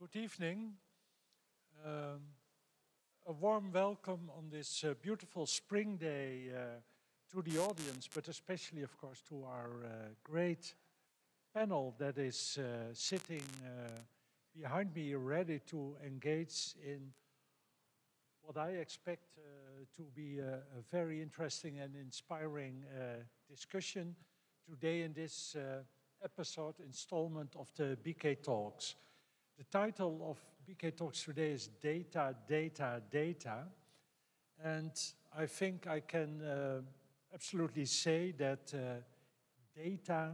Good evening. Um, a warm welcome on this uh, beautiful spring day uh, to the audience, but especially, of course, to our uh, great panel that is uh, sitting uh, behind me, ready to engage in what I expect uh, to be a, a, very interesting and inspiring discussion today in this episode, installment of the BK Talks. The title of BK Talks today is Data, Data, Data. And I think I can uh, absolutely say that uh, data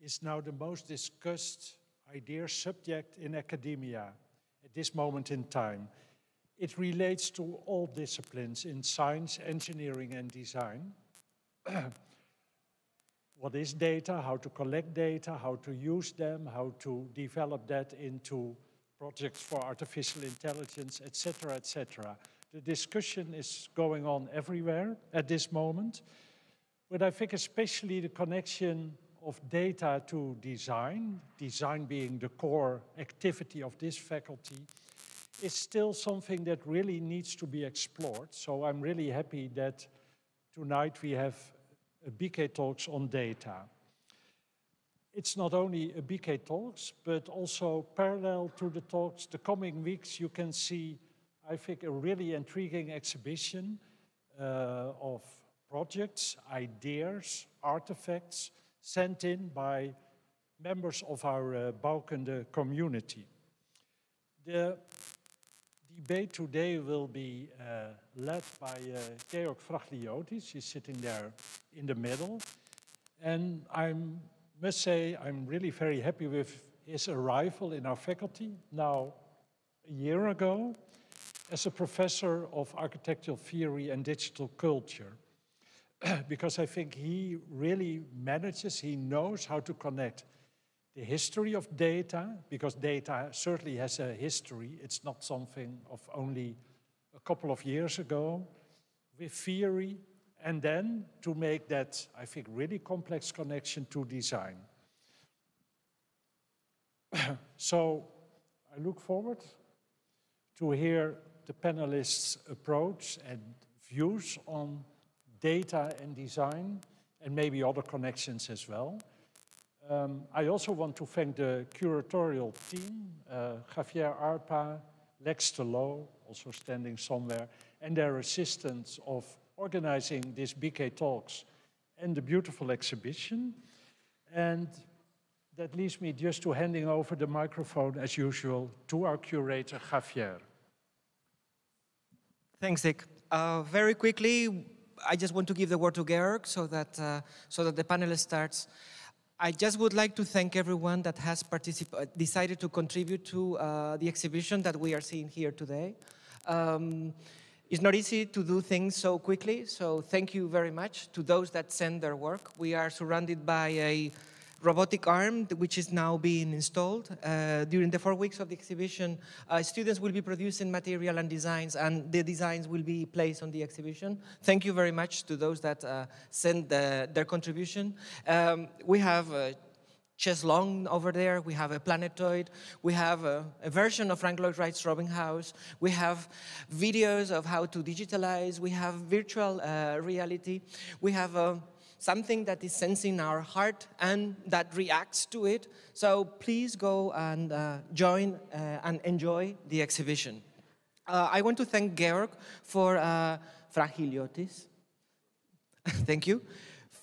is now the most discussed idea subject in academia at this moment in time. It relates to all disciplines in science, engineering, and design. what is data, how to collect data, how to use them, how to develop that into projects for artificial intelligence, etc., etc. The discussion is going on everywhere at this moment, but I think especially the connection of data to design, design being the core activity of this faculty, is still something that really needs to be explored. So I'm really happy that tonight we have BK Talks on data. It's not only a BK Talks, but also parallel to the talks, the coming weeks you can see, I think, a really intriguing exhibition uh, of projects, ideas, artifacts sent in by members of our uh, Bouwkunde community. The debate today will be uh, led by uh, Georg Vrachliotis. He's sitting there in the middle. And I must say, I'm really very happy with his arrival in our faculty now a year ago as a professor of architectural theory and digital culture. because I think he really manages, he knows how to connect the history of data, because data certainly has a history. It's not something of only a couple of years ago, with theory, and then to make that, I think, really complex connection to design. so I look forward to hear the panelists' approach and views on data and design, and maybe other connections as well. Um, I also want to thank the curatorial team, uh, Javier Arpa, Lex Telo, also standing somewhere, and their assistants of organizing this BK Talks and the beautiful exhibition. And that leads me just to handing over the microphone, as usual, to our curator, Javier. Thanks, Dick. Uh, very quickly, I just want to give the word to Georg so that, uh, so that the panel starts. I just would like to thank everyone that has decided to contribute to uh, the exhibition that we are seeing here today. Um, it's not easy to do things so quickly, so thank you very much to those that send their work. We are surrounded by a robotic arm, which is now being installed. Uh, during the four weeks of the exhibition, uh, students will be producing material and designs, and the designs will be placed on the exhibition. Thank you very much to those that uh, sent the, their contribution. Um, we have uh, Chess Long over there, we have a planetoid, we have a, a, version of Frank Lloyd Wright's Robie House, we have videos of how to digitalize, we have virtual uh, reality, we have something that is sensing our heart and that reacts to it. So please go and uh, join uh, and enjoy the exhibition. Uh, I want to thank Georg for uh, Vrachliotis. thank you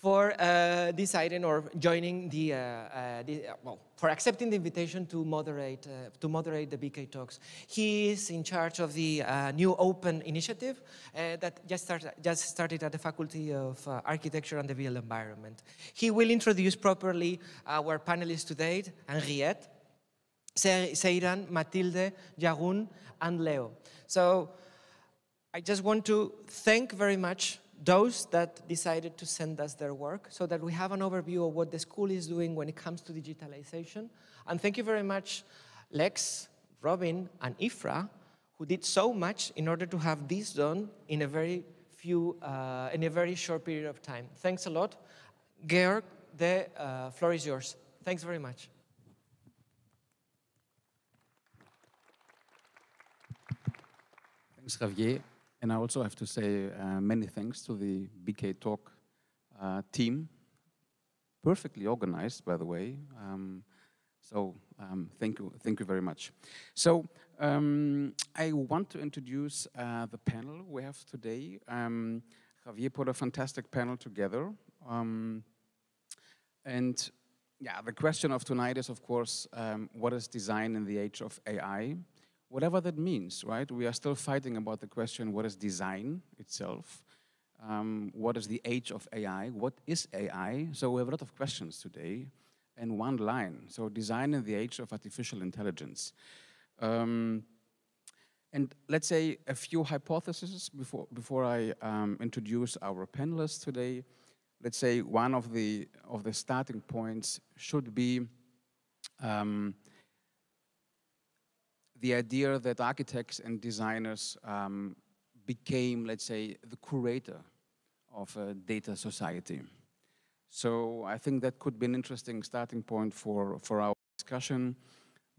for uh, deciding or joining the, uh, uh, the, well, for accepting the invitation to moderate, uh, to moderate the BK Talks. He is in charge of the uh, new open initiative uh, that just, start, just started at the Faculty of Architecture and the Built Environment. He will introduce properly our panelists today, Henriette, Seyran, Matilde, Jeroen, and Leo. So I just want to thank very much those that decided to send us their work so that we have an overview of what the school is doing when it comes to digitalization. And thank you very much, Lex, Robin, and Ifra, who did so much in order to have this done in a very few, uh, in a very short period of time. Thanks a lot. Georg, the uh, floor is yours. Thanks very much. Thanks, Javier. And I also have to say uh, many thanks to the BK Talk uh, team. Perfectly organized, by the way. Um, so um, thank you, thank you very much. So um, I want to introduce uh, the panel we have today. Um, Javier put a fantastic panel together. Um, and yeah, the question of tonight is, of course, um, what is design in the age of AI? Whatever that means, right? We are still fighting about the question, what is design itself? Um, what is the age of AI? What is AI? So we have a lot of questions today and one line. So design in the age of artificial intelligence. Um, and let's say a few hypotheses before, before I um, introduce our panelists today. Let's say one of the, of the starting points should be um, the idea that architects and designers um, became, let's say, the curator of a data society. So I think that could be an interesting starting point for, for our discussion.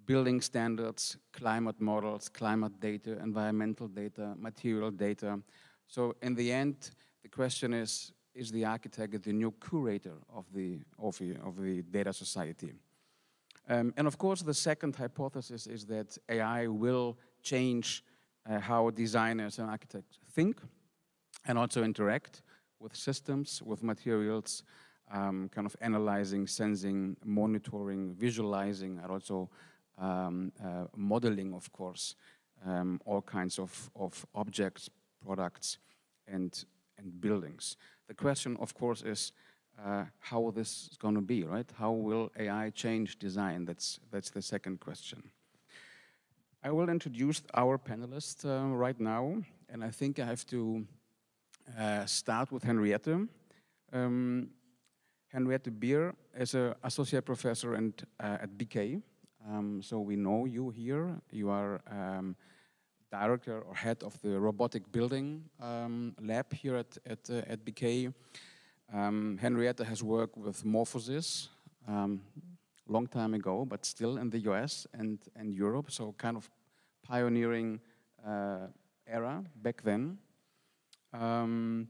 Building standards, climate models, climate data, environmental data, material data. So in the end, the question is, is the architect the new curator of the, of the, of the data society? Um, and of course, the second hypothesis is that AI will change uh, how designers and architects think and also interact with systems, with materials, um, kind of analyzing, sensing, monitoring, visualizing, and also um, uh, modeling, of course, um, all kinds of, of objects, products, and, and buildings. The question, of course, is uh, how this is going to be, right? How will AI change design? That's, that's the second question. I will introduce our panelists uh, right now, and I think I have to uh, start with Henriette. Um, Henriette Bier is an associate professor and, uh, at BK. Um, so we know you here. You are um, director or head of the robotic building um, lab here at, at, uh, at BK. Um, Henriette has worked with Morphosis um, long time ago, but still in the US and, and Europe, so kind of pioneering uh, era back then. Um,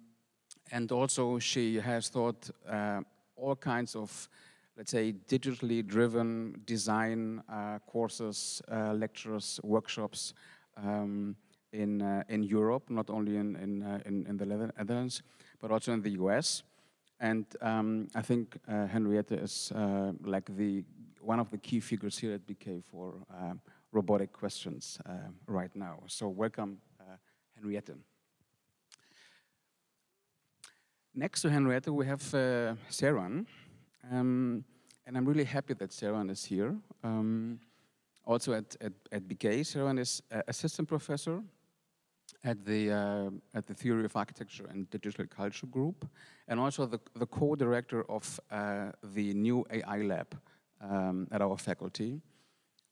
and also she has thought uh, all kinds of, let's say, digitally driven design uh, courses, uh, lectures, workshops um, in, uh, in Europe, not only in, in, uh, in, in, the Netherlands, but also in the US. And um, I think uh, Henriette is like the one of the key figures here at BK for robotic questions right now. So welcome, Henriette. Next to Henriette, we have uh, Seyran. Um, and I'm really happy that Seyran is here. Um, also at, at, at BK, Seyran is uh, assistant professor at the, uh, at the Theory of Architecture and Digital Culture Group, and also the, the co-director of uh, the new AI lab um, at our faculty,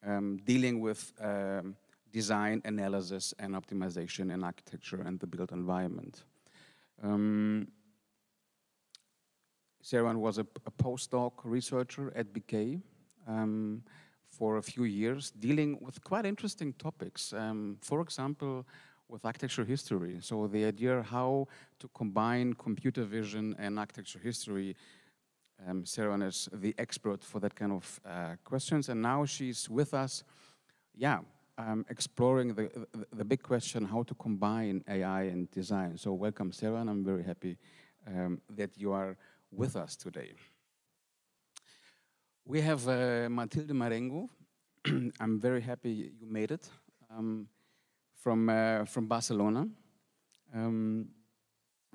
um, dealing with um, design, analysis, and optimization in architecture and the built environment. Um, was a, a postdoc researcher at BK um, for a few years, dealing with quite interesting topics. Um, for example, with architecture history. So the idea how to combine computer vision and architecture history. Um, Seyran is the expert for that kind of uh, questions, and now she's with us. Yeah, um, exploring the, the, the big question how to combine AI and design. So welcome, Sarah, and I'm very happy um, that you are with us today. We have uh, Matilde Marengo. I'm very happy you made it um, from, uh, from Barcelona. Um,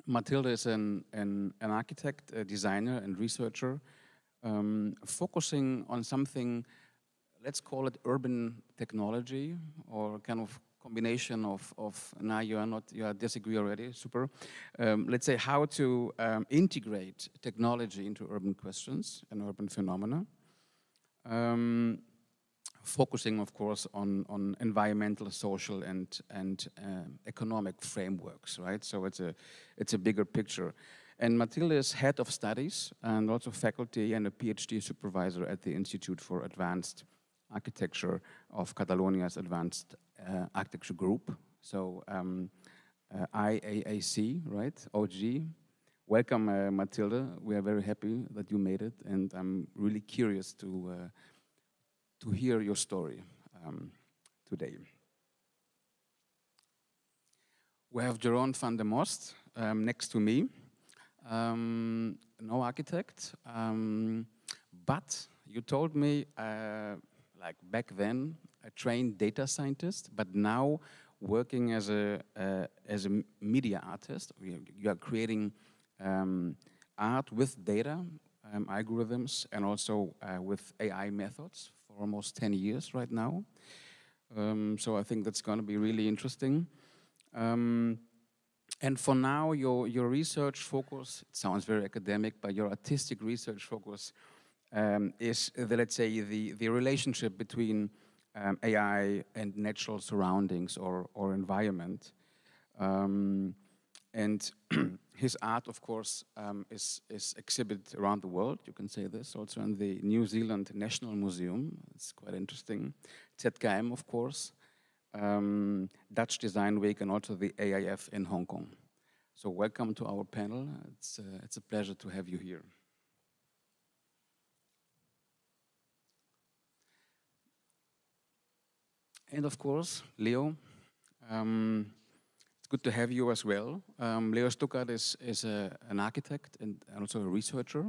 Matilde is an, an, an, architect, a designer, and researcher um, focusing on something, let's call it urban technology or kind of combination of, of now you are not, you are disagree already, super. Um, let's say how to um, integrate technology into urban questions and urban phenomena. Um, focusing, of course, on, on environmental, social, and, and uh, economic frameworks, right? So it's a, it's a bigger picture. And Matilde is head of studies and also faculty and a PhD supervisor at the Institute for Advanced Architecture of Catalonia's Advanced uh, Architecture Group. So um, uh, IAAC, right? OG. Welcome, uh, Matilda. We are very happy that you made it, and I'm really curious to uh, to hear your story um, today. We have Jeroen van der Most um, next to me. Um, no architect, um, but you told me, uh, like back then, a trained data scientist, but now working as a uh, as a media artist. You are creating um, art with data, um, algorithms, and also uh, with AI methods almost 10 years right now. Um, so I think that's going to be really interesting. Um, and for now, your, your research focus, it sounds very academic, but your artistic research focus um, is, the, let's say, the, the relationship between um, AI and natural surroundings or, or environment. And his art, of course, um, is, is exhibited around the world. You can say this also in the New Zealand National Museum. It's quite interesting. ZKM, of course, um, Dutch Design Week, and also the AIF in Hong Kong. So welcome to our panel. It's, uh, it's a pleasure to have you here. And of course, Leo, um, good to have you as well. Um, Leo Stuckardt is, is a, an architect and also a researcher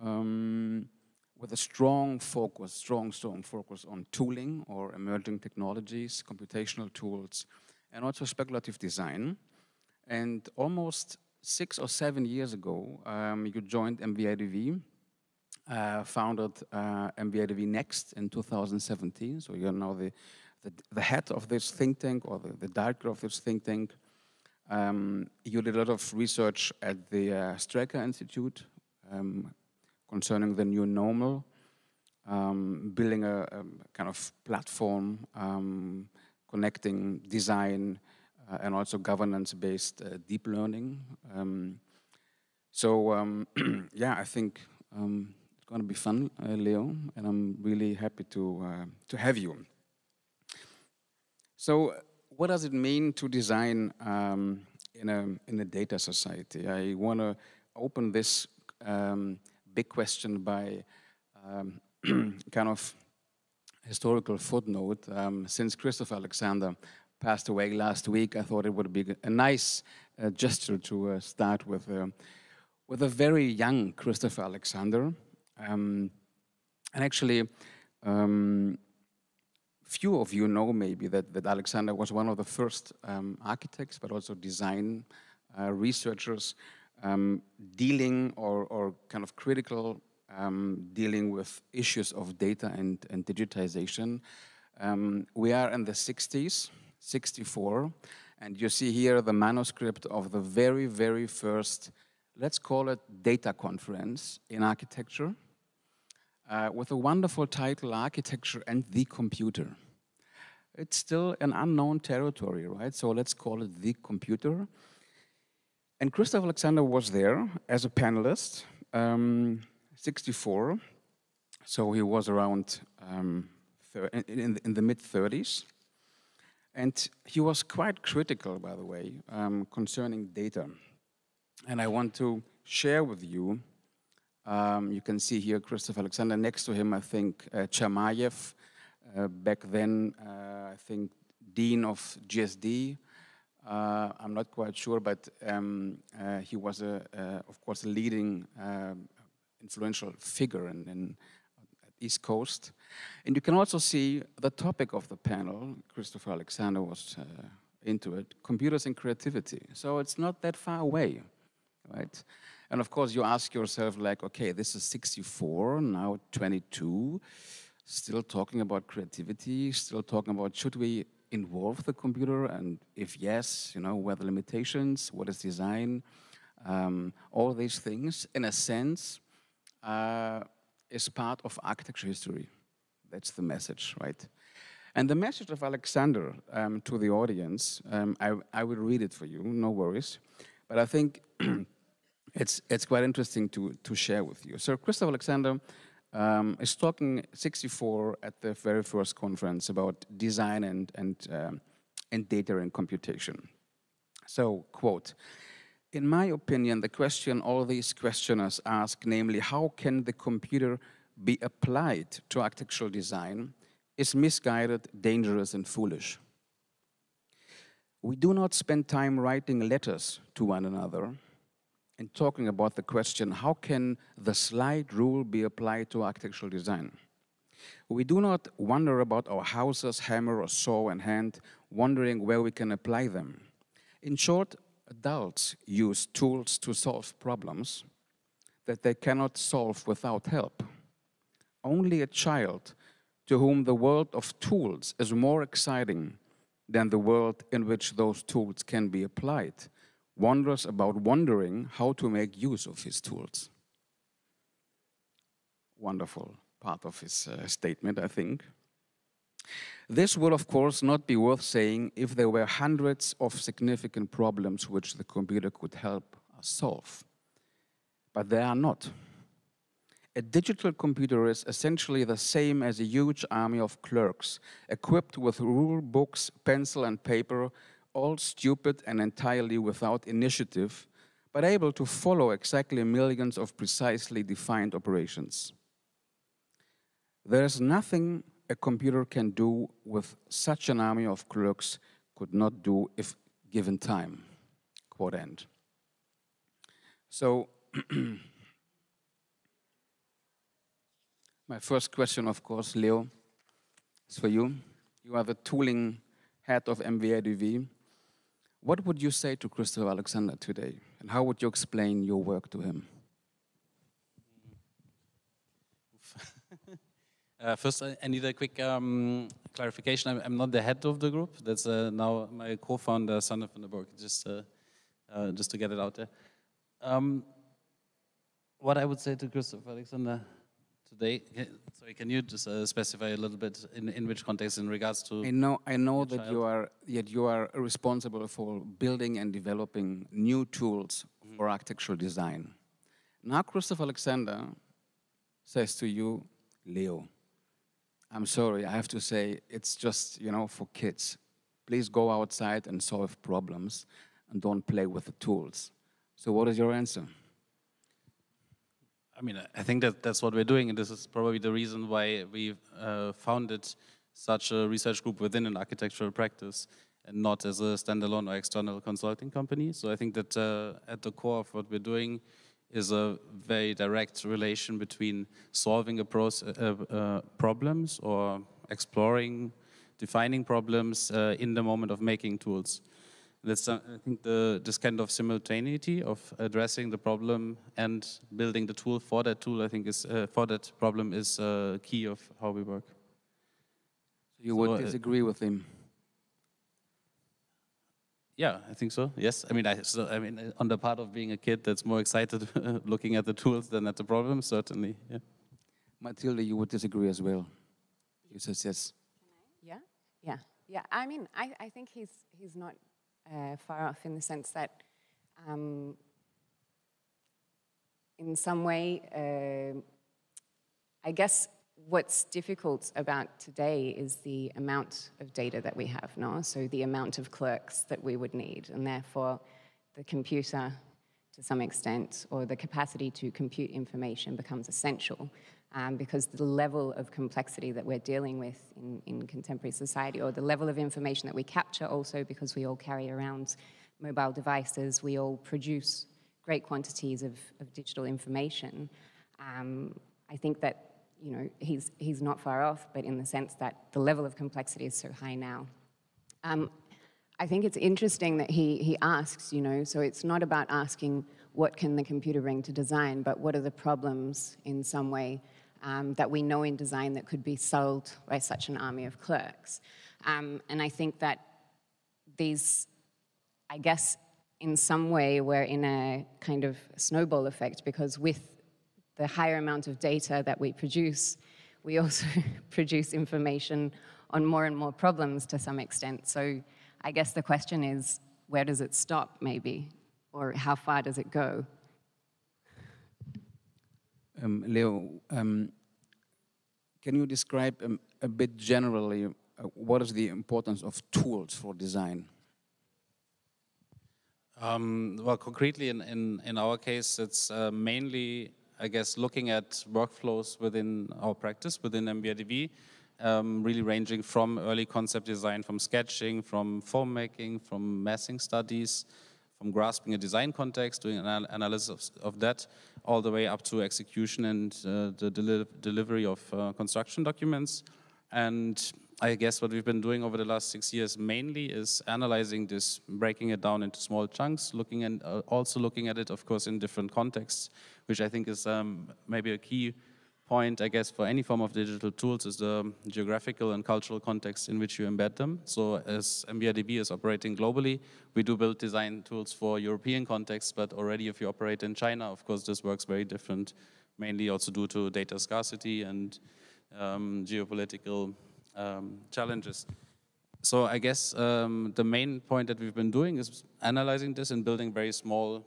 um, with a strong focus, strong, strong focus on tooling or emerging technologies, computational tools, and also speculative design. And almost six or seven years ago, um, you joined MVRDV, uh, founded uh, MVRDV Next in 2017. So you're now the the, the head of this think tank or the, the director of this think tank. Um, you did a lot of research at the uh, Institute um, concerning the new normal, um, building a, a, kind of platform um, connecting design uh, and also governance-based uh, deep learning. Um, so um, yeah, I think it's going to be fun, uh, Leo, and I'm really happy to uh, to have you. So what does it mean to design um, in, a, in a data society? I want to open this um, big question by um, kind of historical footnote. Um, since Christopher Alexander passed away last week, I thought it would be a nice uh, gesture to uh, start with, uh, with a very young Christopher Alexander. Um, and actually, um, few of you know maybe that, that Alexander was one of the first um, architects, but also design uh, researchers um, dealing or, or kind of critical um, dealing with issues of data and, and digitization. Um, we are in the 60s, 64, and you see here the manuscript of the very, very first, let's call it data conference in architecture uh, with a wonderful title, Architecture and the Computer. It's still an unknown territory, right? So let's call it the computer. And Christoph Alexander was there as a panelist, um, 64. So he was around um, in, in, the mid 30s. And he was quite critical, by the way, um, concerning data. And I want to share with you um, you can see here Christoph Alexander next to him, I think uh, Chermayeff, uh, back then, uh, I think dean of GSD. Uh, I'm not quite sure, but um, uh, he was, a, uh, of course, a leading um, influential figure in, in East Coast. And you can also see the topic of the panel, Christopher Alexander was into it, computers and creativity. So it's not that far away, right? And of course, you ask yourself, like, okay, this is 64, now 22, still talking about creativity, still talking about should we involve the computer, and if yes, you know, what are the limitations, what is design, um, all these things, in a sense, uh, is part of architecture history. That's the message, right? And the message of Alexander um, to the audience, um, I, I will read it for you, no worries. But I think it's, it's quite interesting to, to share with you. So Christoph Alexander um, is talking 64 at the very first conference about design and, and um, and data and computation. So, quote, in my opinion, the question all these questioners ask, namely, how can the computer be applied to architectural design, is misguided, dangerous, and foolish. We do not spend time writing letters to one another and talking about the question how can the slide rule be applied to architectural design? We do not wonder about our houses, hammer or saw and hand, wondering where we can apply them. In short, adults use tools to solve problems that they cannot solve without help. Only a child to whom the world of tools is more exciting than the world in which those tools can be applied wonders about wondering how to make use of his tools. Wonderful part of his uh, statement, I think. This would, of course, not be worth saying if there were hundreds of significant problems which the computer could help us solve. But there are not. A digital computer is essentially the same as a huge army of clerks, equipped with rule books, pencil, and paper, all stupid and entirely without initiative, but able to follow exactly millions of precisely defined operations. There is nothing a computer can do with such an army of clerks could not do if given time. Quote end. So, My first question, of course, Leo, is for you. You are the tooling head of MVRDV. What would you say to Christopher Alexander today, and how would you explain your work to him? uh, first, I need a quick um, clarification. I'm, I'm, not the head of the group. That's uh, now my co-founder, Sander van der Borg, just, uh, uh, just to get it out there. Um, what I would say to Christopher Alexander, today. Sorry, can you just uh, specify a little bit in, in which context in regards to? I know, I know that child? you are that you are responsible for building and developing new tools mm for architectural design. Now, Christopher Alexander says to you, Leo, I'm sorry, I have to say it's just you know for kids. Please go outside and solve problems, and don't play with the tools. So, what is your answer? I mean, I think that that's what we're doing, and this is probably the reason why we uh, founded such a research group within an architectural practice and not as a standalone or external consulting company. So I think that uh, at the core of what we're doing is a very direct relation between solving a uh, uh, problems or exploring, defining problems uh, in the moment of making tools. That's, uh, I think the, this kind of simultaneity of addressing the problem and building the tool for that tool, I think is uh, for that problem is uh, key of how we work. You would so, uh, disagree with him? Yeah, I think so. Yes, I mean, I, so, I mean, on the part of being a kid that's more excited looking at the tools than at the problem, certainly. Yeah. Matilda, you would disagree as well. You said yes. Yeah, yeah, yeah. I mean, I, I think he's he's not uh, far off in the sense that, um, in some way, uh, I guess what's difficult about today is the amount of data that we have, no? So the amount of clerks that we would need, and therefore the computer, to some extent, or the capacity to compute information becomes essential um, because the level of complexity that we're dealing with in, in contemporary society, or the level of information that we capture also because we all carry around mobile devices, we all produce great quantities of, of digital information. Um, I think that you know he's he's not far off, but in the sense that the level of complexity is so high now. Um, I think it's interesting that he he asks, you know, so it's not about asking what can the computer bring to design, but what are the problems in some way um, that we know in design that could be sold by such an army of clerks. Um, and I think that these, I guess, in some way, we're in a kind of snowball effect because with the higher amount of data that we produce, we also produce information on more and more problems to some extent. So I guess the question is, where does it stop, maybe? Or how far does it go? Um, Leo, um, can you describe um, a bit generally uh, what is the importance of tools for design? Um, well, concretely, in, in, in our case, it's uh, mainly, I guess, looking at workflows within our practice, within MVRDV, um, really ranging from early concept design, from sketching, from form making, from massing studies, from grasping a design context, doing an analysis of, of, that, all the way up to execution and uh, the deli delivery of uh, construction documents. And I guess what we've been doing over the last six years mainly is analyzing this, breaking it down into small chunks, looking and uh, also looking at it, of course, in different contexts, which I think is um, maybe a key point, I guess, for any form of digital tools is the geographical and cultural context in which you embed them. So as MVRDV is operating globally, we do build design tools for European contexts, but already if you operate in China, of course, this works very different, mainly also due to data scarcity and um, geopolitical um, challenges. So I guess um, the main point that we've been doing is analyzing this and building very small,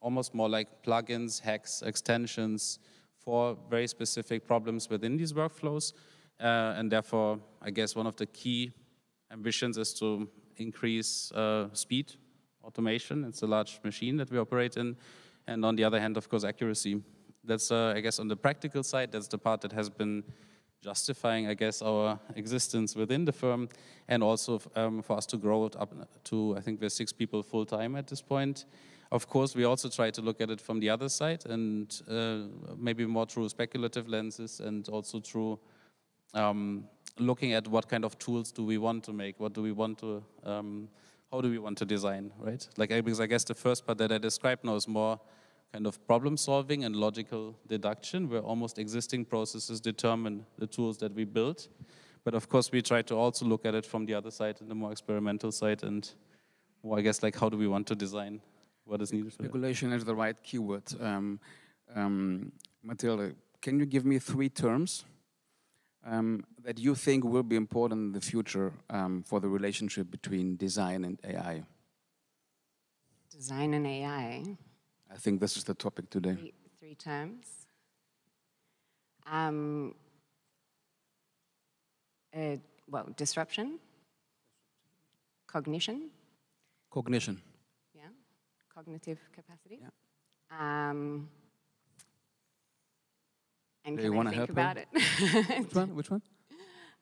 almost more like plugins, hacks, extensions, for very specific problems within these workflows. Uh, and therefore, I guess one of the key ambitions is to increase uh, speed, automation. It's a large machine that we operate in. And on the other hand, of course, accuracy. That's, uh, I guess, on the practical side, that's the part that has been justifying, I guess, our existence within the firm and also um, for us to grow it up to, I think we're six people full time at this point. Of course, we also try to look at it from the other side and uh, maybe more through speculative lenses and also through um, looking at what kind of tools do we want to make, what do we want to, um, how do we want to design, right? Like, because I guess the first part that I described now is more kind of problem solving and logical deduction, where almost existing processes determine the tools that we build. But of course, we try to also look at it from the other side, and the more experimental side, and more, I guess, like how do we want to design what is needed Speculation is the right keyword. Um, um, Matilde, can you give me three terms um, that you think will be important in the future um, for the relationship between design and AI? Design and AI. I think this is the topic today. Three, three terms. Um, uh, well, disruption, cognition. Cognition cognitive capacity. Yeah. Um, and do can you I think about her? it? Which one? Which one?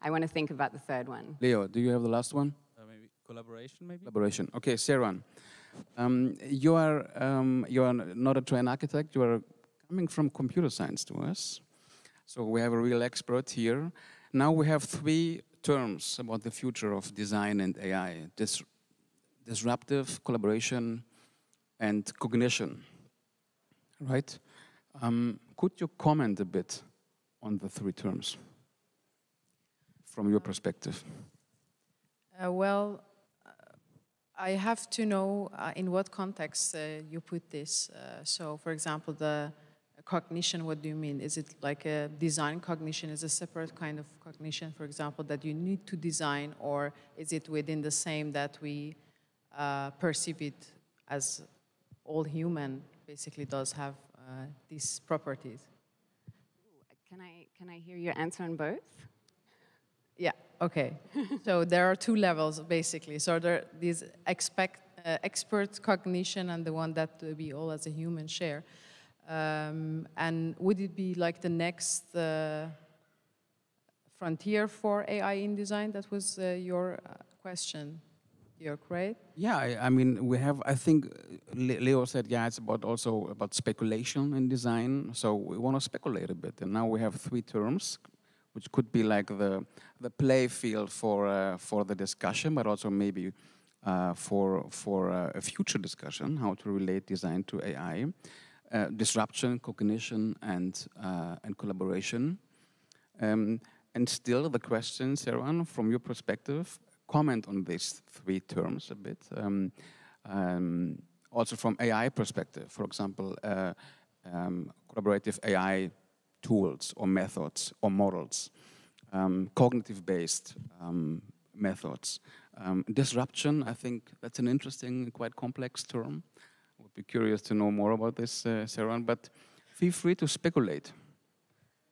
I want to think about the third one. Leo, do you have the last one? Uh, maybe collaboration, maybe? Collaboration. Okay, Sarah. Um, you are um, you are not a trained architect. You are coming from computer science to us, so we have a real expert here. Now we have three terms about the future of design and AI: Dis disruptive, collaboration, and cognition, right? Um, could you comment a bit on the three terms from your perspective? Uh, well, uh, I have to know uh, in what context uh, you put this. Uh, so, for example, the cognition, what do you mean? Is it like a design cognition is a separate kind of cognition, for example, that you need to design, or is it within the same that we uh, perceive it as all human basically does have uh, these properties. Can I, can I hear your answer on both? Yeah, okay. so there are two levels basically. So there these expect, uh, expert cognition and the one that we all as a human share. Um, and would it be like the next uh, frontier for AI in design? That was uh, your uh, question. Yeah, I, I, mean, we have, I think uh, Leo said, yeah, it's about also about speculation in design. So we want to speculate a bit. And now we have three terms, which could be like the, the play field for, uh, for the discussion, but also maybe uh, for, for uh, a future discussion, how to relate design to AI. Uh, disruption, cognition, and, uh, and collaboration. Um, and still the question, Sarah, from your perspective, comment on these three terms a bit. Um, um, also from AI perspective, for example, uh, um, collaborative AI tools or methods or models, um, cognitive-based um, methods. Disruption, I think that's an interesting, quite complex term. I would be curious to know more about this, uh, but feel free to speculate.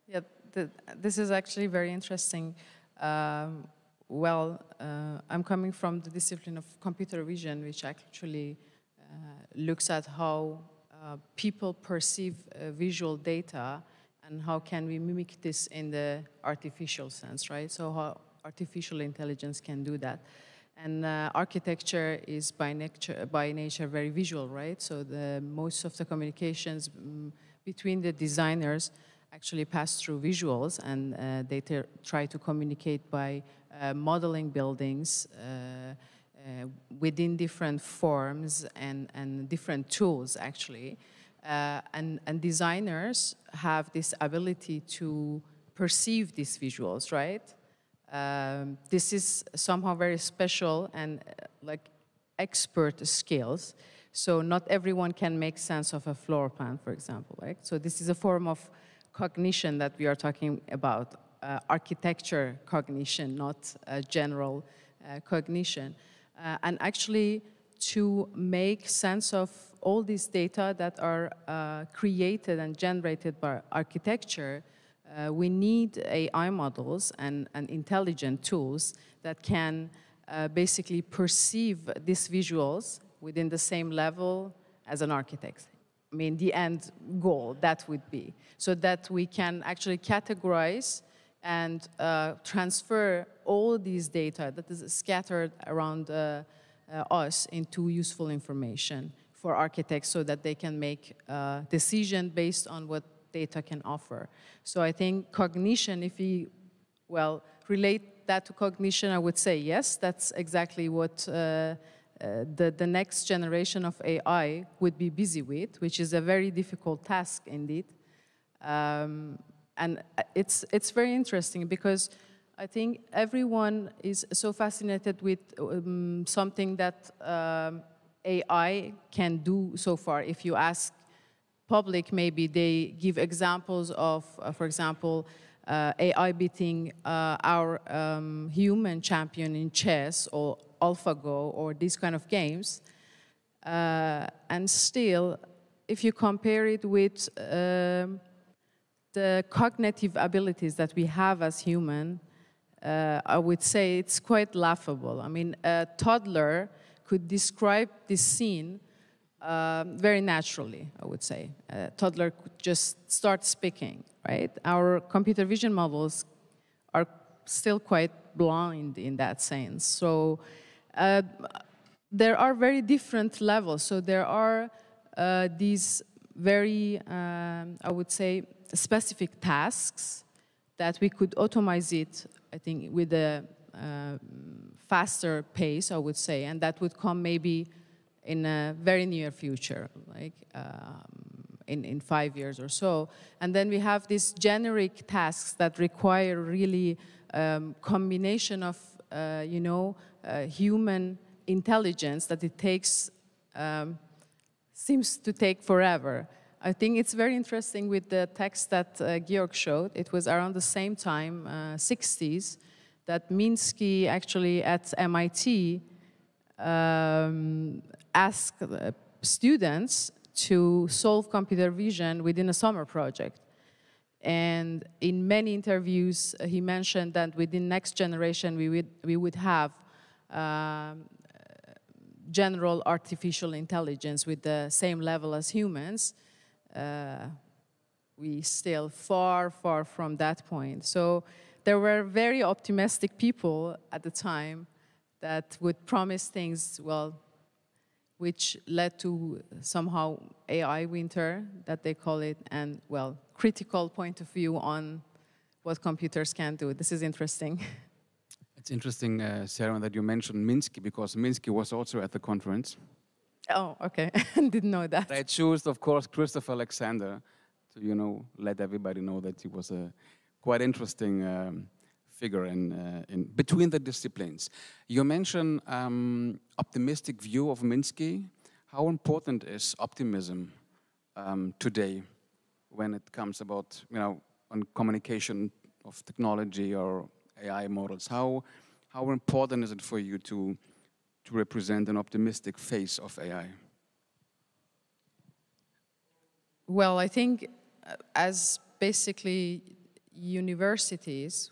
Yeah, the, this is actually very interesting. Um, well, uh, I'm coming from the discipline of computer vision, which actually uh, looks at how uh, people perceive uh, visual data and how can we mimic this in the artificial sense, right? So how artificial intelligence can do that. And uh, architecture is by nature, by nature very visual, right? So the, most of the communications mm, between the designers actually pass through visuals and uh, they try to communicate by uh, modeling buildings uh, uh, within different forms and, and different tools actually. Uh, and, and designers have this ability to perceive these visuals, right? Um, this is somehow very special and like expert skills. So not everyone can make sense of a floor plan, for example, right? So this is a form of cognition that we are talking about, uh, architecture cognition, not general uh, cognition. Uh, and actually to make sense of all these data that are uh, created and generated by architecture, uh, we need AI models and, and intelligent tools that can uh, basically perceive these visuals within the same level as an architect. I mean, the end goal, that would be. So that we can actually categorize and uh, transfer all these data that is scattered around uh, uh, us into useful information for architects so that they can make a decision based on what data can offer. So I think cognition, if we, well, relate that to cognition, I would say yes, that's exactly what uh, uh, the, next generation of AI would be busy with, which is a very difficult task indeed. Um, and it's, it's very interesting because I think everyone is so fascinated with um, something that um, AI can do so far. If you ask public, maybe they give examples of, uh, for example, uh, AI beating uh, our um, human champion in chess or AlphaGo or these kind of games. Uh, and still, if you compare it with um, the cognitive abilities that we have as human, uh, I would say it's quite laughable. I mean, a toddler could describe this scene um, very naturally, I would say. A toddler could just start speaking, right? Our computer vision models are still quite blind in that sense. So uh, there are very different levels. So there are uh, these very, um, I would say, specific tasks that we could automate it, I think, with a uh, faster pace, I would say, and that would come maybe in a very near future, like um, in, in five years or so. And then we have these generic tasks that require really um, combination of, uh, you know, human intelligence that it takes, um, seems to take forever. I think it's very interesting with the text that uh, Georg showed. It was around the same time, uh, 60s, that Minsky actually at MIT um, asked uh, students to solve computer vision within a summer project. And in many interviews, uh, he mentioned that within next generation, we would, we would have um, general artificial intelligence with the same level as humans uh, we still far, far from that point. So there were very optimistic people at the time that would promise things, well, which led to somehow AI winter, that they call it, and, well, critical point of view on what computers can do. This is interesting. It's interesting, uh, Sarah, that you mentioned Minsky, because Minsky was also at the conference. Oh, okay. Didn't know that. I chose, of course, Christopher Alexander to, you know, let everybody know that he was a quite interesting um, figure in, uh, in between the disciplines. You mentioned um, optimistic view of Minsky. How important is optimism um, today when it comes about, you know, on communication of technology or AI models? How, how important is it for you to to represent an optimistic face of AI? Well, I think uh, as basically universities,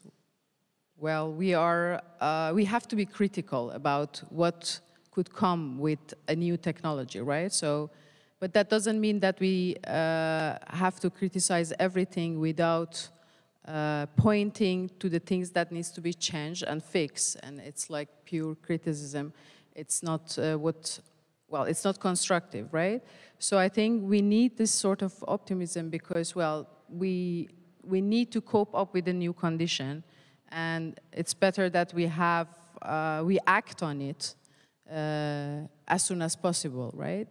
well, we are, uh, we have to be critical about what could come with a new technology, right? So, but that doesn't mean that we uh, have to criticize everything without uh, pointing to the things that needs to be changed and fixed. And it's like pure criticism. It's not uh, what, well, it's not constructive, right? So I think we need this sort of optimism because, well, we, we need to cope up with the new condition. And it's better that we have, uh, we act on it uh, as soon as possible, right?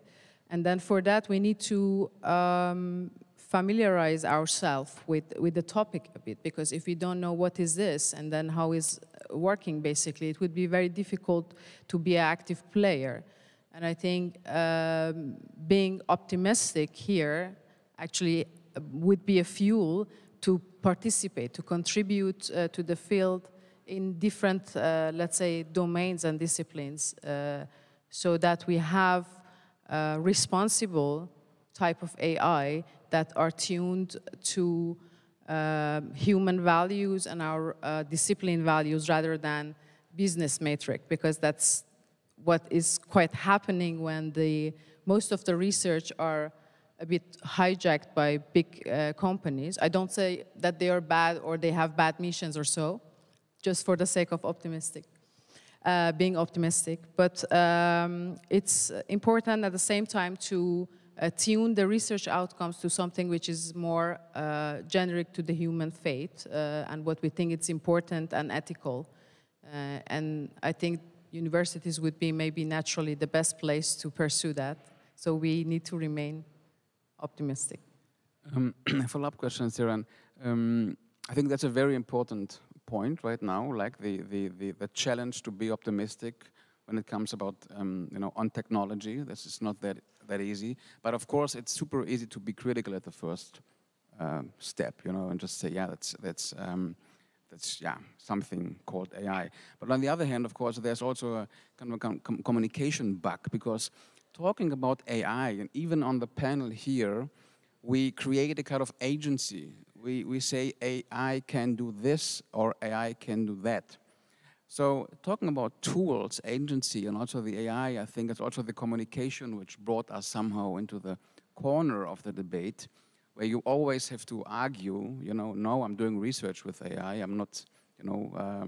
And then for that, we need to um, familiarize ourselves with, with the topic a bit, because if we don't know what is this and then how is working, basically, it would be very difficult to be an active player. And I think um, being optimistic here actually uh, would be a fuel to participate, to contribute uh, to the field in different, uh, let's say, domains and disciplines, uh, so that we have uh, responsible type of AI that are tuned to um, human values and our uh, discipline values rather than business metric, because that's what is quite happening when the most of the research are a bit hijacked by big uh, companies. I don't say that they are bad or they have bad missions or so, just for the sake of optimistic, uh, being optimistic. But um, it's important at the same time to uh, tune the research outcomes to something which is more uh, generic to the human fate uh, and what we think it's important and ethical. Uh, and I think universities would be maybe naturally the best place to pursue that. So we need to remain optimistic. Um, follow-up question, Seyran. Um, I think that's a very important point right now, like the, the, the, the challenge to be optimistic when it comes about, um, you know, on technology. This is not that, that easy. But of course, it's super easy to be critical at the first um, step, you know, and just say, yeah, that's, that's, um, that's yeah, something called AI. But on the other hand, of course, there's also a kind of a com communication bug because talking about AI, and even on the panel here, we create a kind of agency. We, we say AI can do this or AI can do that. So talking about tools, agency, and also the AI, I think it's also the communication which brought us somehow into the corner of the debate, where you always have to argue, you know, no, I'm doing research with AI, I'm not, you know, uh,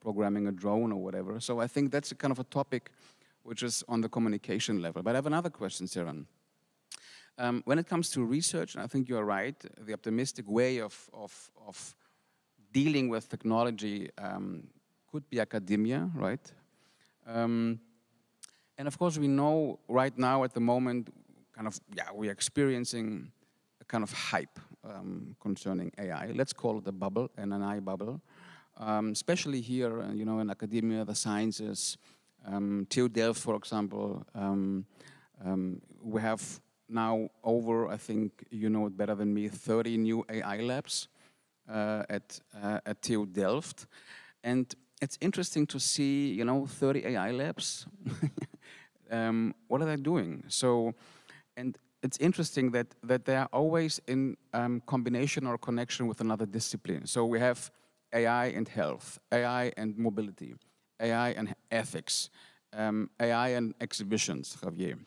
programming a drone or whatever. So I think that's a kind of a topic which is on the communication level. But I have another question, Seyran. Um, when it comes to research, I think you're right, the optimistic way of, of, of dealing with technology um, could be academia, right? Um, and of course, we know right now at the moment, kind of, yeah, we're experiencing a kind of hype um, concerning AI. Let's call it a bubble, and an AI bubble. Um, especially here, uh, you know, in academia, the sciences, um, TU Delft, for example, um, um, we have now over, I think you know it better than me, 30 new AI labs uh, at, uh, at TU Delft. And it's interesting to see, you know, 30 AI labs. um, what are they doing? So, and it's interesting that, that they are always in um, combination or connection with another discipline. So we have AI and health, AI and mobility, AI and ethics, um, AI and exhibitions, Javier,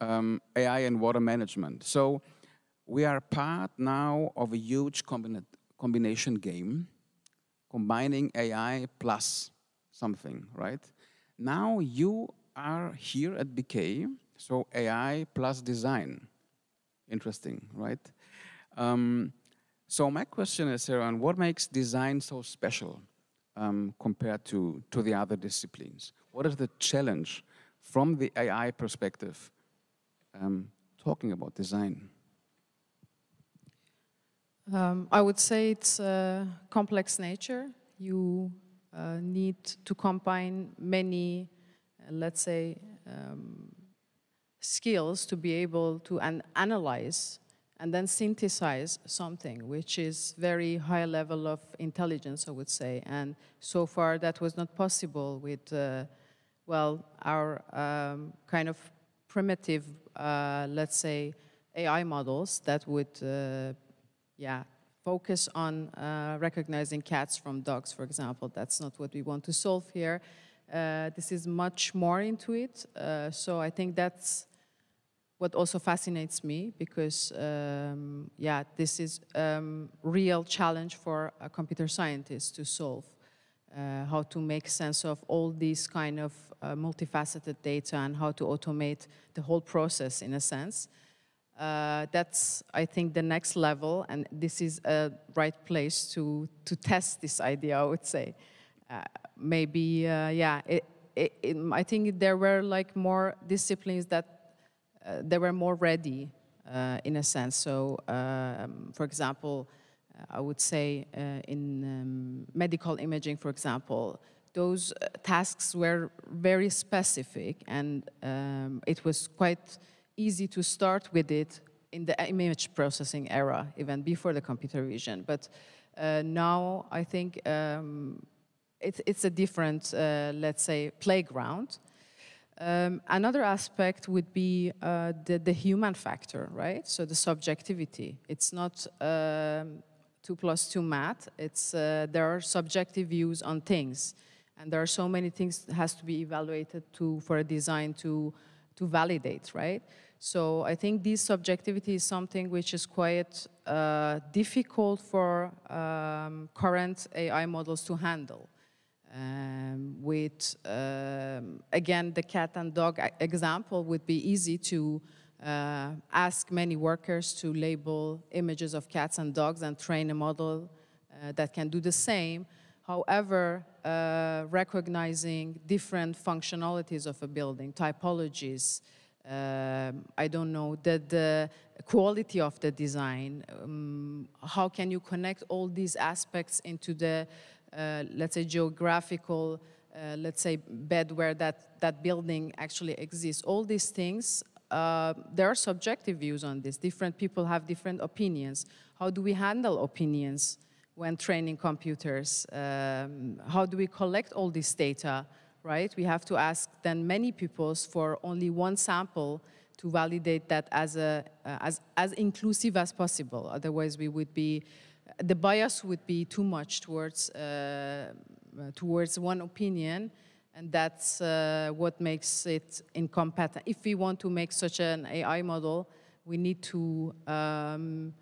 um, AI and water management. So we are part now of a huge combina combination game, combining AI plus something, right? Now you are here at BK, so AI plus design. Interesting, right? Um, so my question is, Seyran, what makes design so special? um, compared to, to the other disciplines? What is the challenge from the AI perspective um, talking about design? Um, I would say it's a complex nature. You uh, need to combine many, uh, let's say, um, skills to be able to an analyze and then synthesize something which is very high level of intelligence, I would say. And so far that was not possible with, uh, well, our um, kind of primitive, uh, let's say, AI models that would, uh, yeah, focus on uh, recognizing cats from dogs, for example. That's not what we want to solve here. Uh, this is much more into it. Uh, so I think that's what also fascinates me because, um, yeah, this is a um, real challenge for a computer scientist to solve. Uh, how to make sense of all these kind of uh, multifaceted data and how to automate the whole process in a sense. Uh, that's, I think, the next level, and this is a right place to, to test this idea, I would say. Uh, maybe, uh, yeah, it, it, it, I think there were like more disciplines that uh, they were more ready uh, in a sense. So, um, for example, I would say in um, medical imaging, for example, those tasks were very specific and um, it was quite easy to start with it in the image processing era, even before the computer vision. But uh, now I think um, it, it's a different, uh, let's say, playground. Um, another aspect would be uh, the, the, human factor, right? So the subjectivity. It's not um, two plus two math. It's, uh, there are subjective views on things. And there are so many things that has to be evaluated to, for a design to to validate, right? So I think this subjectivity is something which is quite uh, difficult for um, current AI models to handle. Um, with, um, again, the cat and dog example would be easy to uh, ask many workers to label images of cats and dogs and train a model uh, that can do the same. However, uh, recognizing different functionalities of a building, typologies, uh, I don't know, the, the quality of the design, um, how can you connect all these aspects into the, uh, let's say, geographical, uh, let's say, bed where that, that building actually exists. All these things, uh, there are subjective views on this. Different people have different opinions. How do we handle opinions? when training computers. Um, how do we collect all this data, right? We have to ask then many peoples for only one sample to validate that as, a, uh, as, as inclusive as possible. Otherwise, we would be, the bias would be too much towards, uh, towards one opinion, and that's uh, what makes it incompatible. If we want to make such an AI model, we need to um,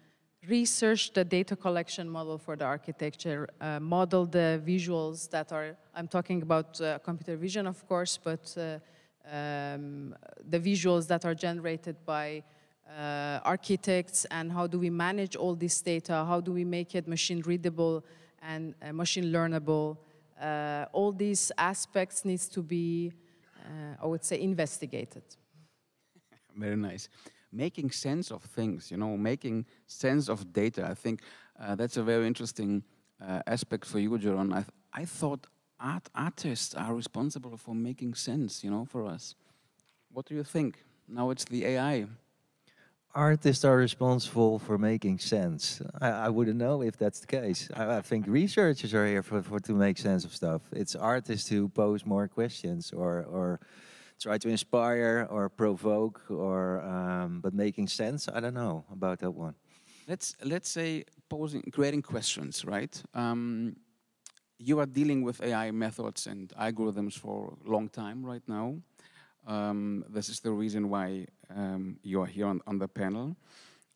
research the data collection model for the architecture, uh, model the visuals that are, I'm talking about uh, computer vision, of course, but uh, um, the visuals that are generated by uh, architects and how do we manage all this data, how do we make it machine readable and uh, machine learnable. Uh, all these aspects needs to be, I would say, investigated. Very nice making sense of things, you know, making sense of data. I think uh, that's a very interesting uh, aspect for you, Jeroen. I, th I thought art artists are responsible for making sense, you know, for us. What do you think? Now it's the AI. Artists are responsible for making sense. I, I wouldn't know if that's the case. I, I, think researchers are here for, for to make sense of stuff. It's artists who pose more questions or, or try to inspire or provoke or um, but making sense? I don't know about that one. Let's let's say posing creating questions right? Um, you are dealing with ai methods and algorithms for a long time right now. Um, this is the reason why um, you are here on, on the panel.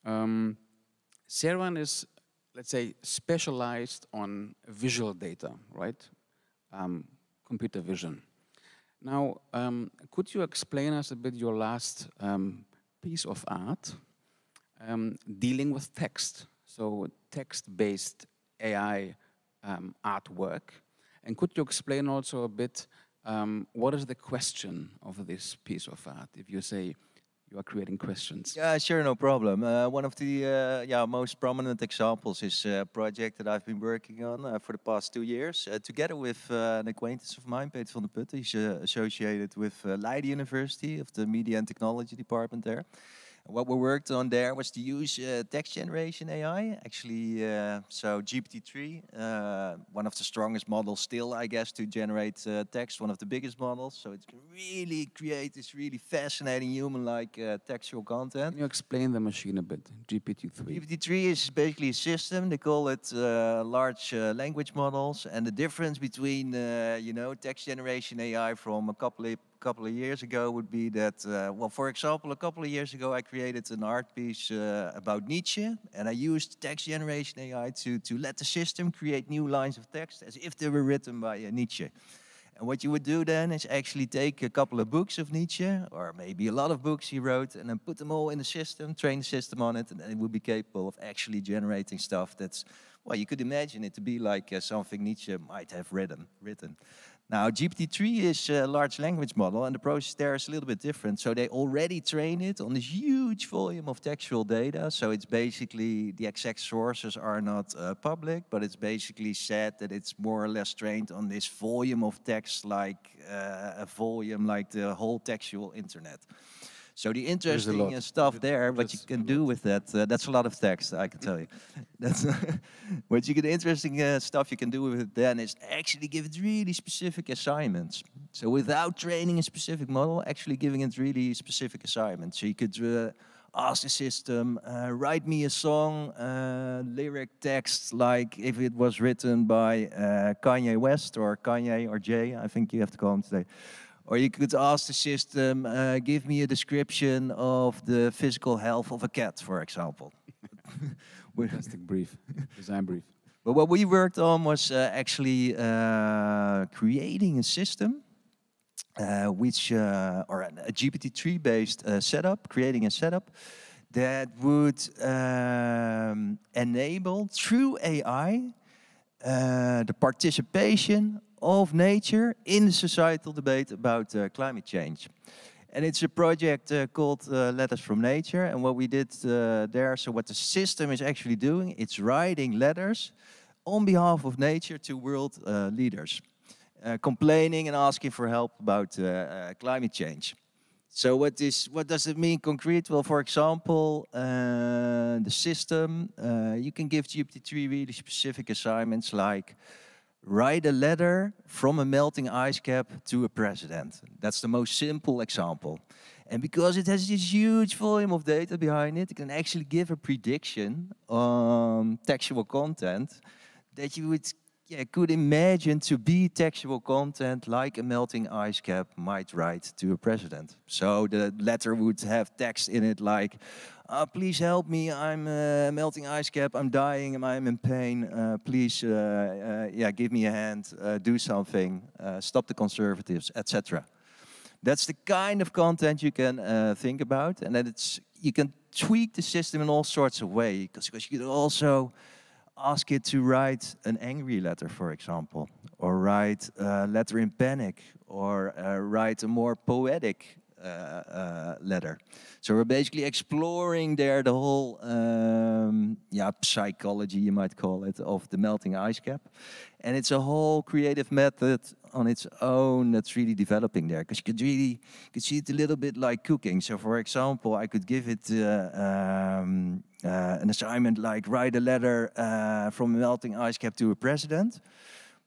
Um, is let's say specialized on visual data right? Um, computer vision now, um, could you explain us a bit your last um, piece of art um, dealing with text? So text-based AI um, artwork. And could you explain also a bit um, what is the question of this piece of art? If you say you are creating questions. Yeah, sure, no problem. Uh, one of the uh, yeah most prominent examples is a project that I've been working on uh, for the past two years, uh, together with uh, an acquaintance of mine, Peter van der Putten. He's uh, associated with Leiden University of the Media and Technology Department there. What we worked on there was to use uh, text generation AI. Actually, uh, so GPT-3, uh, one of the strongest models still, I guess, to generate uh, text, one of the biggest models. So it can really create this really fascinating human-like uh, textual content. Can you explain the machine a bit? GPT-3. GPT-3 is basically a system. They call it uh, large language models. And the difference between, you know, text generation AI from a couple of couple of years ago would be that, uh, well, for example, a couple of years ago, I created an art piece uh, about Nietzsche, and I used text generation AI to, to let the system create new lines of text as if they were written by uh, Nietzsche. And what you would do then is actually take a couple of books of Nietzsche, or maybe a lot of books he wrote, and then put them all in the system, train the system on it, and then it would be capable of actually generating stuff that's, well, you could imagine it to be like uh, something Nietzsche might have written. written. Now, GPT-3 is a large language model, and the process there is a little bit different. So they already train it on this huge volume of textual data. So it's basically, the exact sources are not uh, public, but it's basically said that it's more or less trained on this volume of text, like uh, a volume like the whole textual internet. So the interesting uh, stuff there, what you can do with that, uh, that's a lot of text, I can tell you. that's what you get interesting uh, stuff you can do with it then is actually give it really specific assignments. So without training a specific model, actually giving it really specific assignments. So you could uh, ask the system, uh, write me a song, uh, lyric text, like if it was written by Kanye West or Kanye or Jay, I think you have to call him today. Or you could ask the system, uh, give me a description of the physical health of a cat, for example. Fantastic brief, design brief. But what we worked on was uh, actually uh, creating a system, uh, which, uh, or a GPT-3 based uh, setup, creating a setup that would um, enable through AI the participation of nature in the societal debate about uh, climate change. And it's a project uh, called uh, Letters from Nature. And what we did uh, there, so what the system is actually doing, it's writing letters on behalf of nature to world uh, leaders, uh, complaining and asking for help about climate change. So what is what does it mean concrete? Well, for example, the system, you can give GPT-3 really specific assignments like write a letter from a melting ice cap to a president. That's the most simple example. And because it has this huge volume of data behind it, it can actually give a prediction on textual content that you would yeah, could imagine to be textual content like a melting ice cap might write to a president. So the letter would have text in it like, uh, please help me, I'm uh, melting ice cap, I'm dying, I'm in pain, uh, please uh, uh, yeah, give me a hand, uh, do something, stop the conservatives, etc. That's the kind of content you can think about. And then it's, you can tweak the system in all sorts of ways because you can also ask it to write an angry letter, for example, or write a letter in panic, or uh, write a more poetic letter. So we're basically exploring there the whole, um, yeah, psychology you might call it, of the melting ice cap, and it's a whole creative method on its own that's really developing there. Because you could really, you could see it a little bit like cooking. So for example, I could give it uh, um, uh, an assignment like write a letter uh, from a melting ice cap to a president.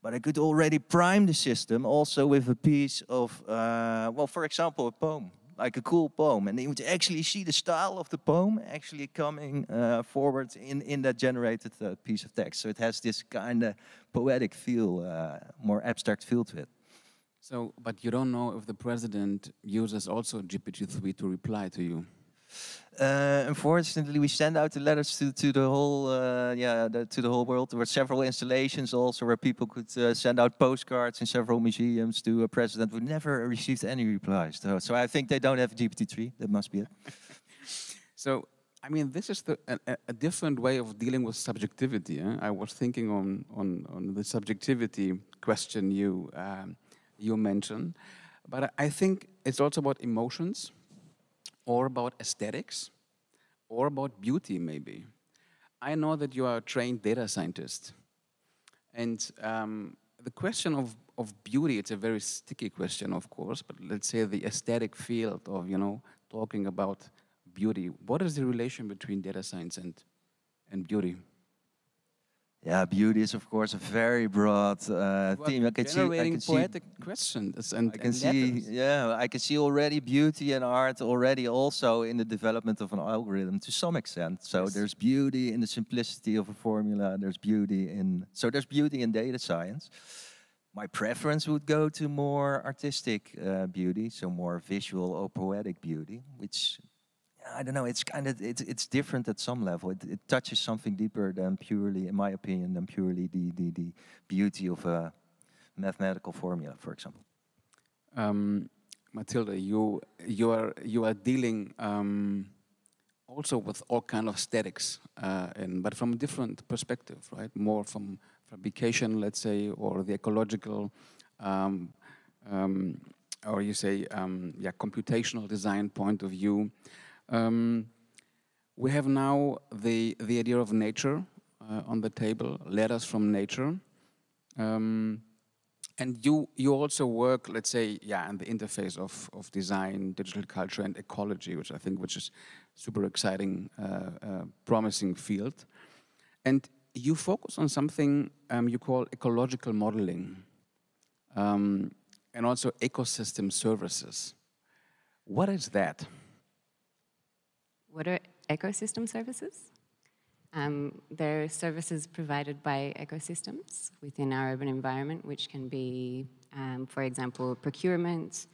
But I could already prime the system also with a piece of, uh, well, for example, a poem, like a cool poem. And you would actually see the style of the poem actually coming uh, forward in, in that generated uh, piece of text. So it has this kind of poetic feel, uh, more abstract feel to it. So, but you don't know if the president uses also GPT-3 to reply to you. Uh, unfortunately, we send out the letters to, to the whole uh, yeah the, to the whole world. There were several installations also where people could uh, send out postcards in several museums to a president. We never received any replies. So, so I think they don't have GPT-3. That must be it. so I mean, this is the, a, a, different way of dealing with subjectivity. Eh? I was thinking on, on, on the subjectivity question you, um, you mentioned, but I think it's also about emotions or about aesthetics, or about beauty, maybe. I know that you are a trained data scientist. And um, the question of, of beauty, it's a very sticky question, of course, but let's say the aesthetic field of, you know, talking about beauty. What is the relation between data science and, and beauty? Yeah, beauty is of course a very broad uh, are theme. I can see, I can see, poetic questions and, I can and see, letters. yeah, I can see already beauty and art already also in the development of an algorithm to some extent. So Yes. there's beauty in the simplicity of a formula. There's beauty in so there's beauty in data science. My preference would go to more artistic uh, beauty, so more visual or poetic beauty, which I don't know. It's kind of it's it's different at some level. It, it touches something deeper than purely, in my opinion, than purely the the, the beauty of a mathematical formula, for example. Um, Matilde, you you are you are dealing um, also with all kind of aesthetics, uh, and but from a different perspective, right? More from fabrication, let's say, or the ecological, um, um, or you say, um, yeah, computational design point of view. Um, we have now the the idea of nature uh, on the table, letters from nature. Um, and you you also work, let's say, yeah, in the interface of, of design, digital culture, and ecology, which I think which is super exciting, uh, uh, promising field. And you focus on something um, you call ecological modeling, um, and also ecosystem services. What is that? What are ecosystem services? Um, they're services provided by ecosystems within our urban environment, which can be, um, for example, procurement,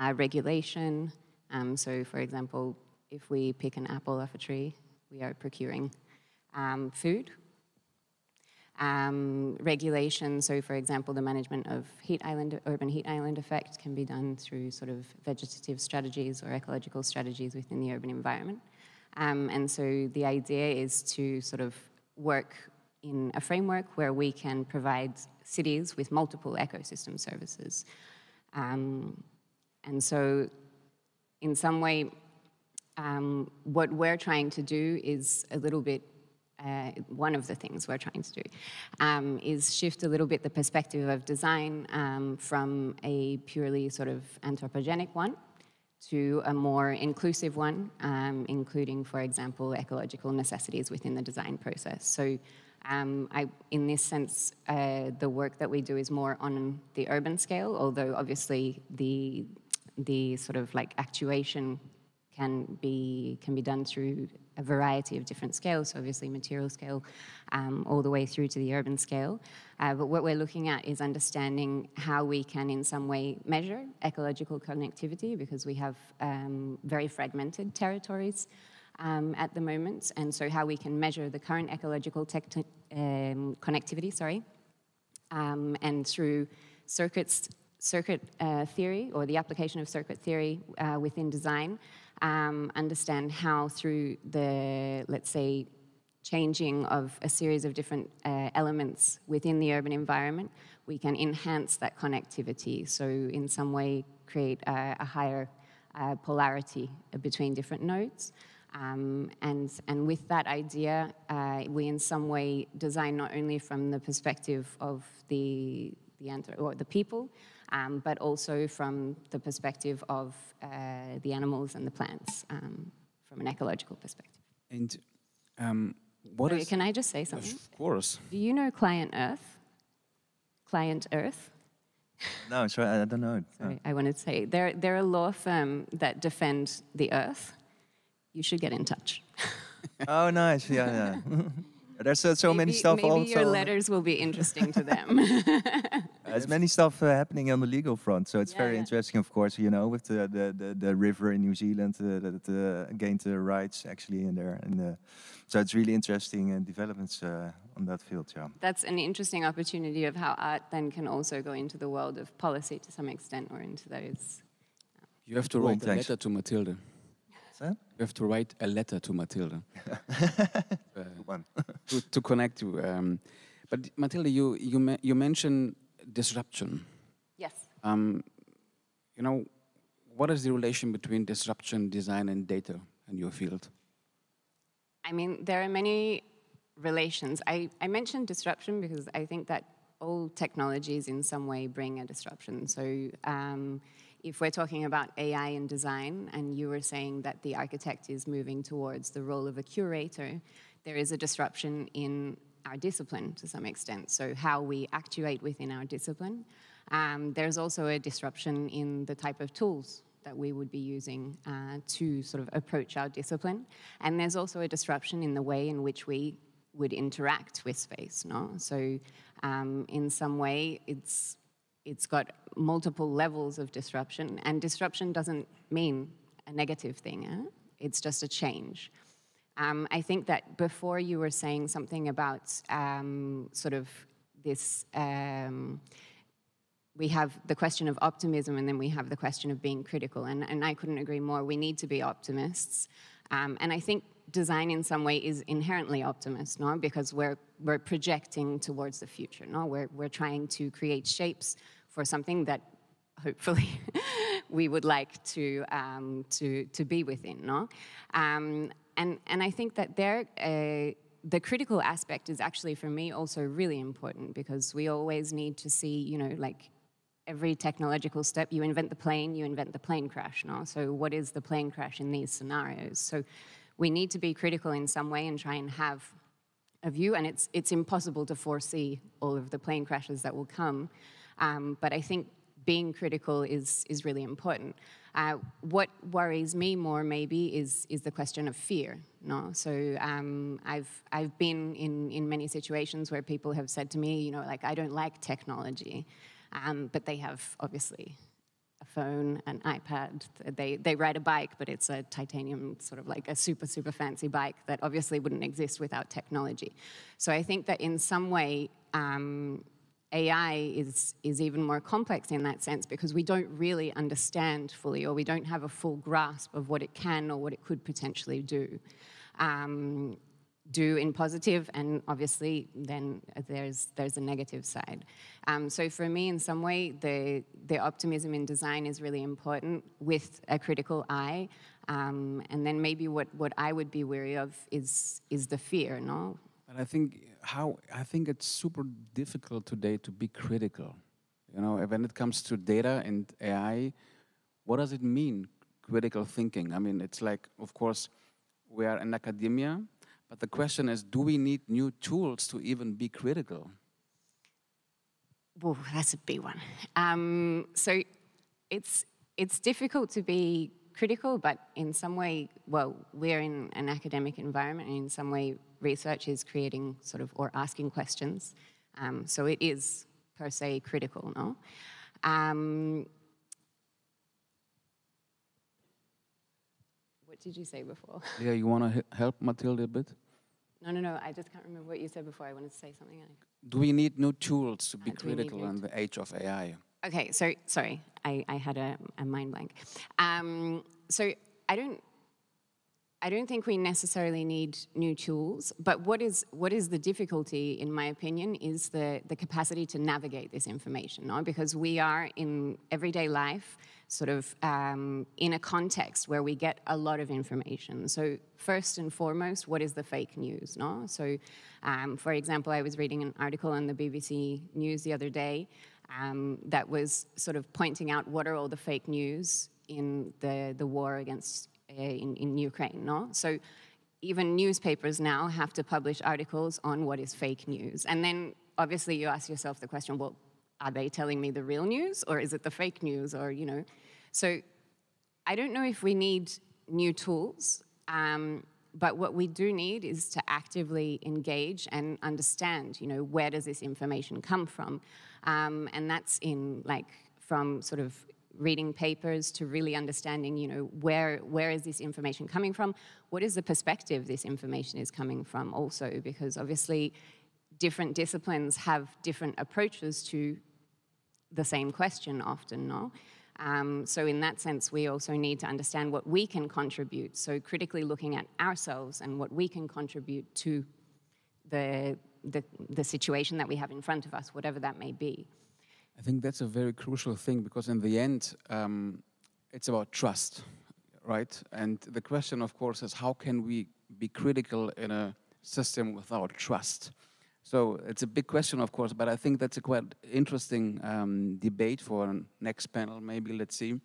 uh, regulation. Um, so, for example, if we pick an apple off a tree, we are procuring um, food. Um, regulation, so for example, the management of heat island, urban heat island effect can be done through sort of vegetative strategies or ecological strategies within the urban environment. Um, and so the idea is to sort of work in a framework where we can provide cities with multiple ecosystem services. Um, and so, in some way, um, what we're trying to do is a little bit uh, one of the things we're trying to do um, is shift a little bit the perspective of design um, from a purely sort of anthropogenic one to a more inclusive one, um, including, for example, ecological necessities within the design process. So, um, I, in this sense, uh, the work that we do is more on the urban scale, although obviously the the sort of like actuation can be can be done through a variety of different scales. So obviously, material scale, um, all the way through to the urban scale. Uh, but what we're looking at is understanding how we can, in some way, measure ecological connectivity because we have um, very fragmented territories. Um, at the moment, and so how we can measure the current ecological um, connectivity, sorry, um, and through circuits, circuit uh, theory or the application of circuit theory uh, within design, um, understand how through the, let's say, changing of a series of different uh, elements within the urban environment, we can enhance that connectivity. So in some way create a, a higher uh, polarity between different nodes. Um, and, and with that idea, uh, we in some way design not only from the perspective of the, the, or the people, um, but also from the perspective of uh, the animals and the plants um, from an ecological perspective. And um, what Sorry, is- can I just say something? Of course. Do you know Client Earth? Client Earth? No, sorry, I don't know. Sorry, I wanted to say they're, they're a law firm that defend the earth. You should get in touch. Oh, nice. Yeah, yeah. There's so, so many Maybe- stuff maybe also. your letters will be interesting to them. There's many stuff uh, happening on the legal front, so it's Yeah, very yeah. interesting, of course. You know, with the the, the, the river in New Zealand uh, that uh, gained the rights actually in there, and uh, so it's really interesting uh, developments uh, on that field. Yeah. That's an interesting opportunity of how art then can also go into the world of policy to some extent or into those. You have to Cool, write a letter to Matilde. What's? You have to write a letter to Matilde uh, One. To, to connect you. Um, but Matilde, you you me- you mentioned disruption. Yes. Um, you know, what is the relation between disruption, design, and data in your field? I mean, there are many relations. I, I mentioned disruption because I think that all technologies in some way bring a disruption. So um, if we're talking about AI and design, and you were saying that the architect is moving towards the role of a curator, there is a disruption in our discipline to some extent. So how we actuate within our discipline. Um, there's also a disruption in the type of tools that we would be using uh, to sort of approach our discipline. And there's also a disruption in the way in which we would interact with space. No, so um, in some way, it's it's got multiple levels of disruption, and disruption doesn't mean a negative thing. Eh? It's just a change. Um, I think that before you were saying something about um, sort of this. Um, we have the question of optimism and then we have the question of being critical. And, and I couldn't agree more. We need to be optimists. Um, and I think design in some way is inherently optimist, no? Because we're, we're projecting towards the future, no? We're, we're trying to create shapes for something that hopefully we would like to, um, to, to be within, no? Um, and, and I think that there, uh, the critical aspect is actually for me also really important because we always need to see, you know, like every technological step, you invent the plane, you invent the plane crash, no? So what is the plane crash in these scenarios? So we need to be critical in some way and try and have a view, and it's, it's impossible to foresee all of the plane crashes that will come. Um, but I think being critical is, is really important. Uh, what worries me more maybe is, is the question of fear. No? So um, I've, I've been in, in many situations where people have said to me, you know, like, I don't like technology. Um, but they have obviously a phone, an iPad. They, they ride a bike, but it's a titanium, sort of like a super, super fancy bike that obviously wouldn't exist without technology. So I think that in some way, um, AI is, is even more complex in that sense because we don't really understand fully or we don't have a full grasp of what it can or what it could potentially do. Um, do in positive, and obviously then there's there's a negative side. Um, so for me, in some way, the the optimism in design is really important with a critical eye, um, and then maybe what what I would be wary of is is the fear, no. And I think how I think it's super difficult today to be critical. You know, when it comes to data and AI, what does it mean? Critical thinking. I mean, it's like, of course, we are in academia, but the question is, do we need new tools to even be critical? Well, that's a big one. Um, so it's, it's difficult to be critical, but in some way, well, we're in an academic environment, and in some way, research is creating sort of or asking questions. Um, so it is per se critical, no? Um, what did you say before? Yeah, you want to help Matilde a bit? No, no, no. I just can't remember what you said before. I wanted to say something. Do we need new tools to be Uh, do we need critical in the age of AI? Okay, so sorry, I, I had a, a mind blank. Um, so I don't, I don't think we necessarily need new tools, but what is what is the difficulty, in my opinion, is the the capacity to navigate this information, no? Because we are in everyday life, sort of um, in a context where we get a lot of information. So first and foremost, what is the fake news, no? So, um, for example, I was reading an article on the BBC News the other day um, that was sort of pointing out what are all the fake news in the, the war against in, in Ukraine. No, so even newspapers now have to publish articles on what is fake news, and then obviously you ask yourself the question: Well, are they telling me the real news, or is it the fake news, or you know? So I don't know if we need new tools. Um, but what we do need is to actively engage and understand, you know, where does this information come from? Um, and that's in like from sort of reading papers to really understanding, you know, where where is this information coming from? What is the perspective this information is coming from also? Because obviously different disciplines have different approaches to the same question often, no? Um, so in that sense, we also need to understand what we can contribute. So critically looking at ourselves and what we can contribute to the, the, the situation that we have in front of us, whatever that may be. I think that's a very crucial thing because in the end, um, it's about trust, right? And the question, of course, is how can we be critical in a system without trust? So it's a big question, of course, but I think that's a quite interesting um, debate for next panel, maybe, let's see,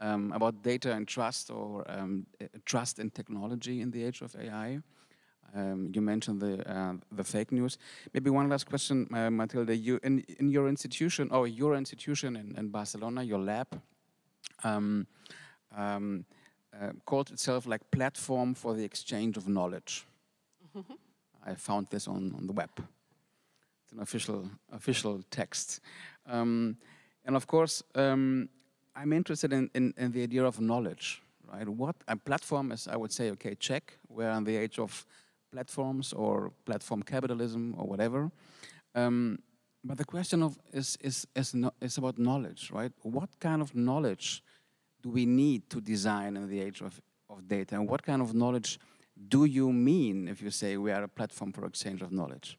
um, about data and trust or um, trust in technology in the age of AI. Um, you mentioned the uh, the fake news. Maybe one last question, uh, Matilde. You in in your institution or your institution in, in Barcelona, your lab, um, um, uh, called itself like platform for the exchange of knowledge. I found this on, on the web. It's an official official text, um, and of course, um, I'm interested in, in, in the idea of knowledge. Right? What a platform is, I would say, okay, check. We're in the age of platforms or platform capitalism or whatever. Um, but the question of is, is, is, no, is about knowledge, right? What kind of knowledge do we need to design in the age of, of data? And what kind of knowledge do you mean if you say we are a platform for exchange of knowledge?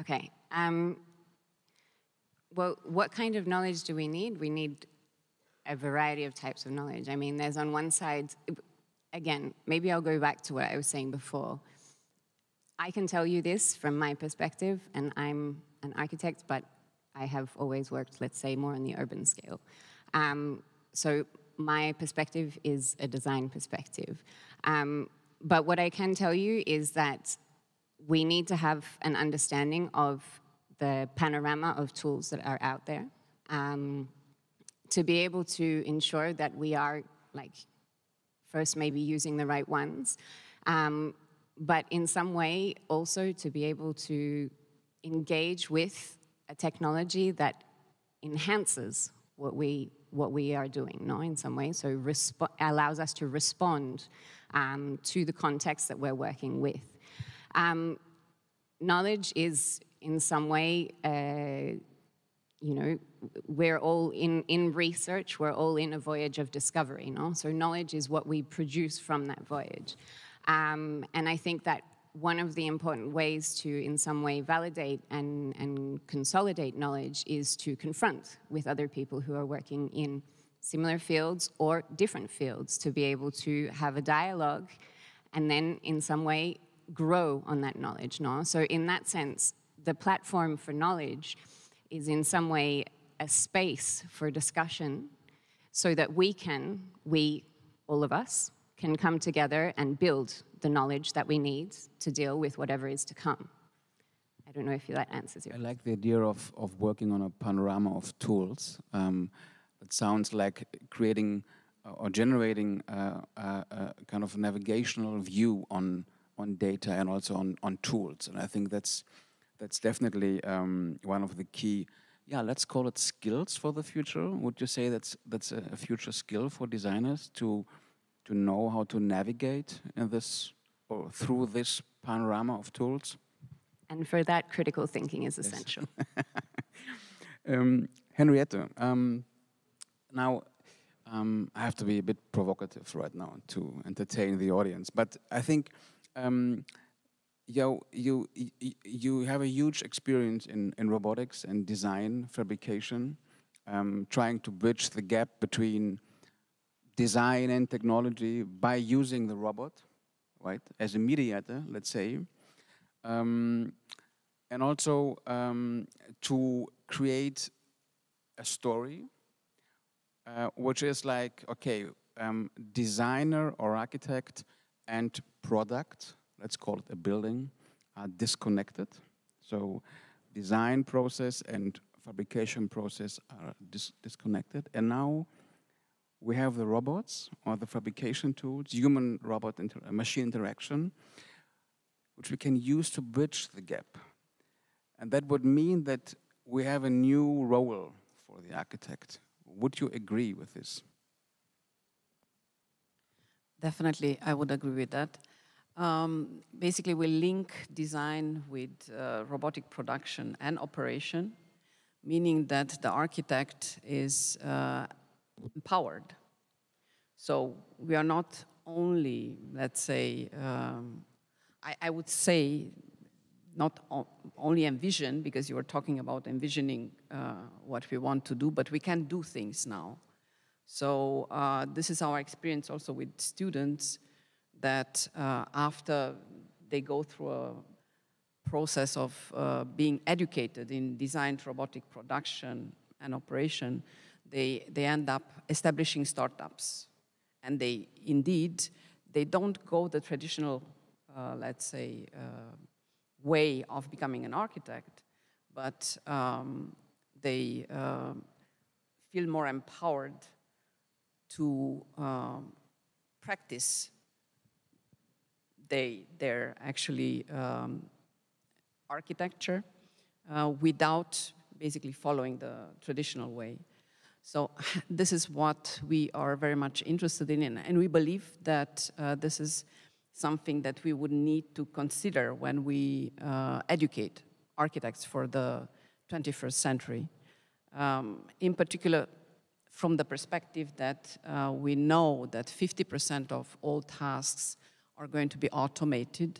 Okay. Um, well, what kind of knowledge do we need? We need a variety of types of knowledge. I mean, there's on one side, again, maybe I'll go back to what I was saying before. I can tell you this from my perspective, and I'm an architect, but I have always worked, let's say, more on the urban scale. Um, so my perspective is a design perspective. Um, but what I can tell you is that we need to have an understanding of the panorama of tools that are out there um, to be able to ensure that we are like first maybe using the right ones, um, but in some way also to be able to engage with a technology that enhances what we what we are doing, no, in some way. So allows us to respond um, to the context that we're working with. Um, knowledge is in some way, uh, you know, we're all in, in research, we're all in a voyage of discovery, no? So knowledge is what we produce from that voyage. Um, and I think that one of the important ways to, in some way, validate and, and consolidate knowledge is to confront with other people who are working in similar fields or different fields to be able to have a dialogue and then, in some way, grow on that knowledge. No? So, in that sense, the platform for knowledge is in some way a space for discussion so that we can, we, all of us, can come together and build the knowledge that we need to deal with whatever is to come. I don't know if that answers your I like the idea of, of working on a panorama of tools. Um, it sounds like creating uh, or generating a, a, a, kind of navigational view on, on data and also on, on tools. And I think that's, that's definitely um, one of the key, yeah, let's call it skills for the future. Would you say that's, that's a future skill for designers to to know how to navigate in this or through this panorama of tools. And for that, critical thinking is essential. Yes. um, Henriette, um, now um, I have to be a bit provocative right now to entertain the audience, but I think um, you, you, you have a huge experience in, in robotics and design, fabrication, um, trying to bridge the gap between design and technology by using the robot, right, as a mediator, let's say, um, and also um, to create a story, uh, which is like, okay, um, designer or architect and product, let's call it a building, are disconnected. So design process and fabrication process are dis disconnected. And now we have the robots or the fabrication tools, human robot inter uh, machine interaction, which we can use to bridge the gap. And that would mean that we have a new role for the architect. Would you agree with this? Definitely, I would agree with that. Um, basically, we link design with uh, robotic production and operation, meaning that the architect is uh, empowered. So we are not only, let's say, um, I, I, would say, not only envision, because you were talking about envisioning uh, what we want to do, but we can do things now. So uh, this is our experience also with students that uh, after they go through a process of uh, being educated in designed robotic production and operation, they, they end up establishing startups. And they indeed, they don't go the traditional, uh, let's say, uh, way of becoming an architect, but um, they uh, feel more empowered to um, practice they, their actually um, architecture uh, without basically following the traditional way. So this is what we are very much interested in, and we believe that uh, this is something that we would need to consider when we uh, educate architects for the 21st century. Um, in particular, from the perspective that uh, we know that 50% of all tasks are going to be automated,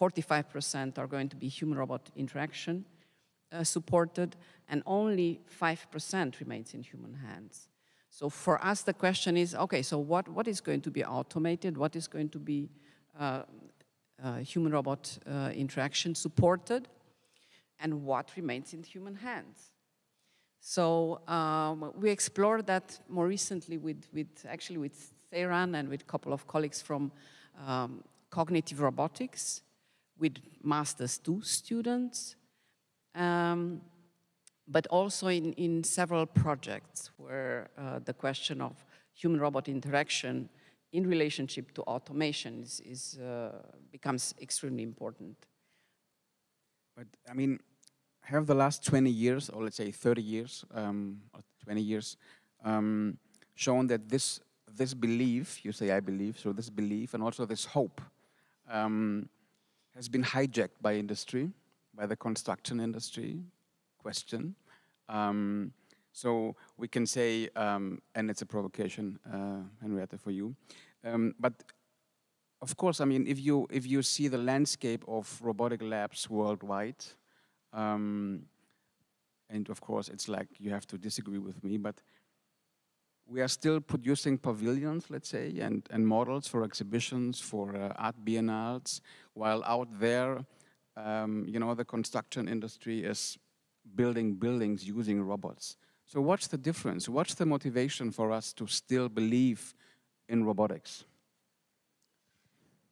45% uh, are going to be human-robot interaction uh, supported, and only 5% remains in human hands. So for us, the question is, okay, so what, what is going to be automated? What is going to be uh, uh, human-robot uh, interaction supported? And what remains in human hands? So um, we explored that more recently with, with actually with Seyran and with a couple of colleagues from um, cognitive robotics, with Masters 2 students, um, but also in, in several projects where uh, the question of human-robot interaction in relationship to automation is, is uh, becomes extremely important. But I mean, have the last 20 years, or let's say 30 years, um, or 20 years, um, shown that this this belief, you say I believe, so this belief and also this hope um, has been hijacked by industry, by the construction industry, question. Um, so we can say, um, and it's a provocation, uh, Henrietta, for you. Um, but of course, I mean, if you if you see the landscape of robotic labs worldwide, um, and of course, it's like you have to disagree with me, but we are still producing pavilions, let's say, and, and models for exhibitions, for uh, art biennales, while out there, um, you know, the construction industry is building buildings using robots. So what's the difference? What's the motivation for us to still believe in robotics?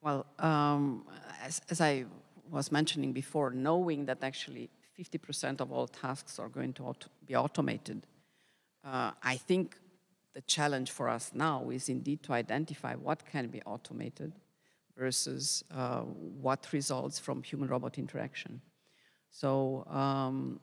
Well, um, as, as, I was mentioning before, knowing that actually 50% of all tasks are going to auto be automated, uh, I think the challenge for us now is indeed to identify what can be automated versus uh, what results from human-robot interaction. So um,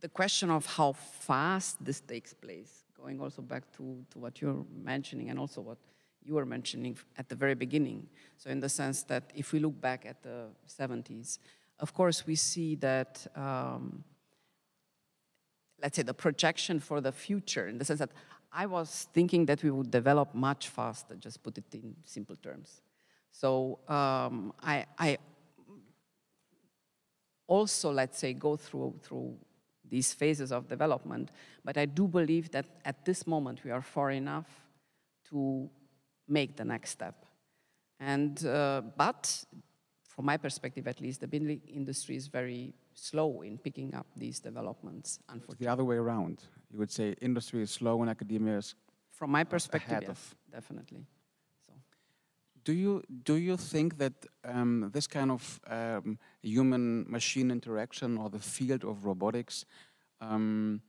the question of how fast this takes place, going also back to, to what you're mentioning and also what you were mentioning at the very beginning. So in the sense that if we look back at the 70s, of course we see that, um, let's say the projection for the future, in the sense that I was thinking that we would develop much faster, just put it in simple terms. So um, I, I also, let's say, go through, through these phases of development. But I do believe that at this moment we are far enough to make the next step. And, uh, but from my perspective at least, the building industry is very slow in picking up these developments, unfortunately. The other way around. You would say industry is slow and academia is From my perspective, yes, definitely. So. Do you, do you think that um, this kind of um, human-machine interaction or the field of robotics um,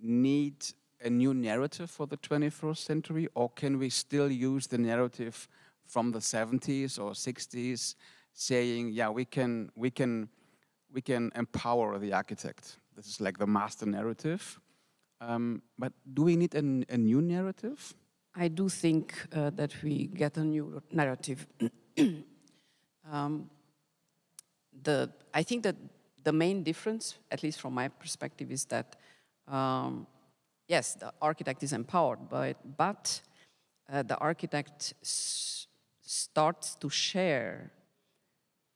need a new narrative for the 21st century, or can we still use the narrative from the 70s or 60s, saying, yeah, we can, we can, we can empower the architect. This is like the master narrative. Um, but do we need a, a, new narrative? I do think uh, that we get a new narrative. um, the, I think that the main difference, at least from my perspective, is that um, yes, the architect is empowered, but, but uh, the architect starts to share,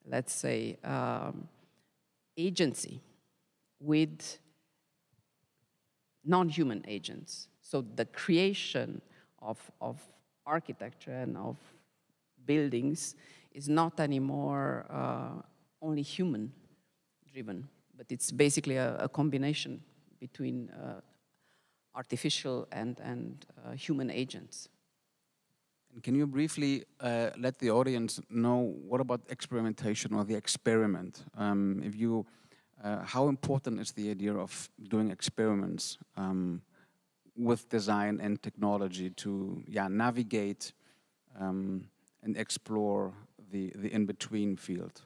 let's say, um, agency with non-human agents. So the creation of, of architecture and of buildings is not anymore uh, only human driven, but it's basically a, a combination between uh, artificial and, and uh, human agents. Can you briefly uh, let the audience know what about experimentation or the experiment? Um, if you, uh, how important is the idea of doing experiments um, with design and technology to yeah, navigate um, and explore the, the in-between field?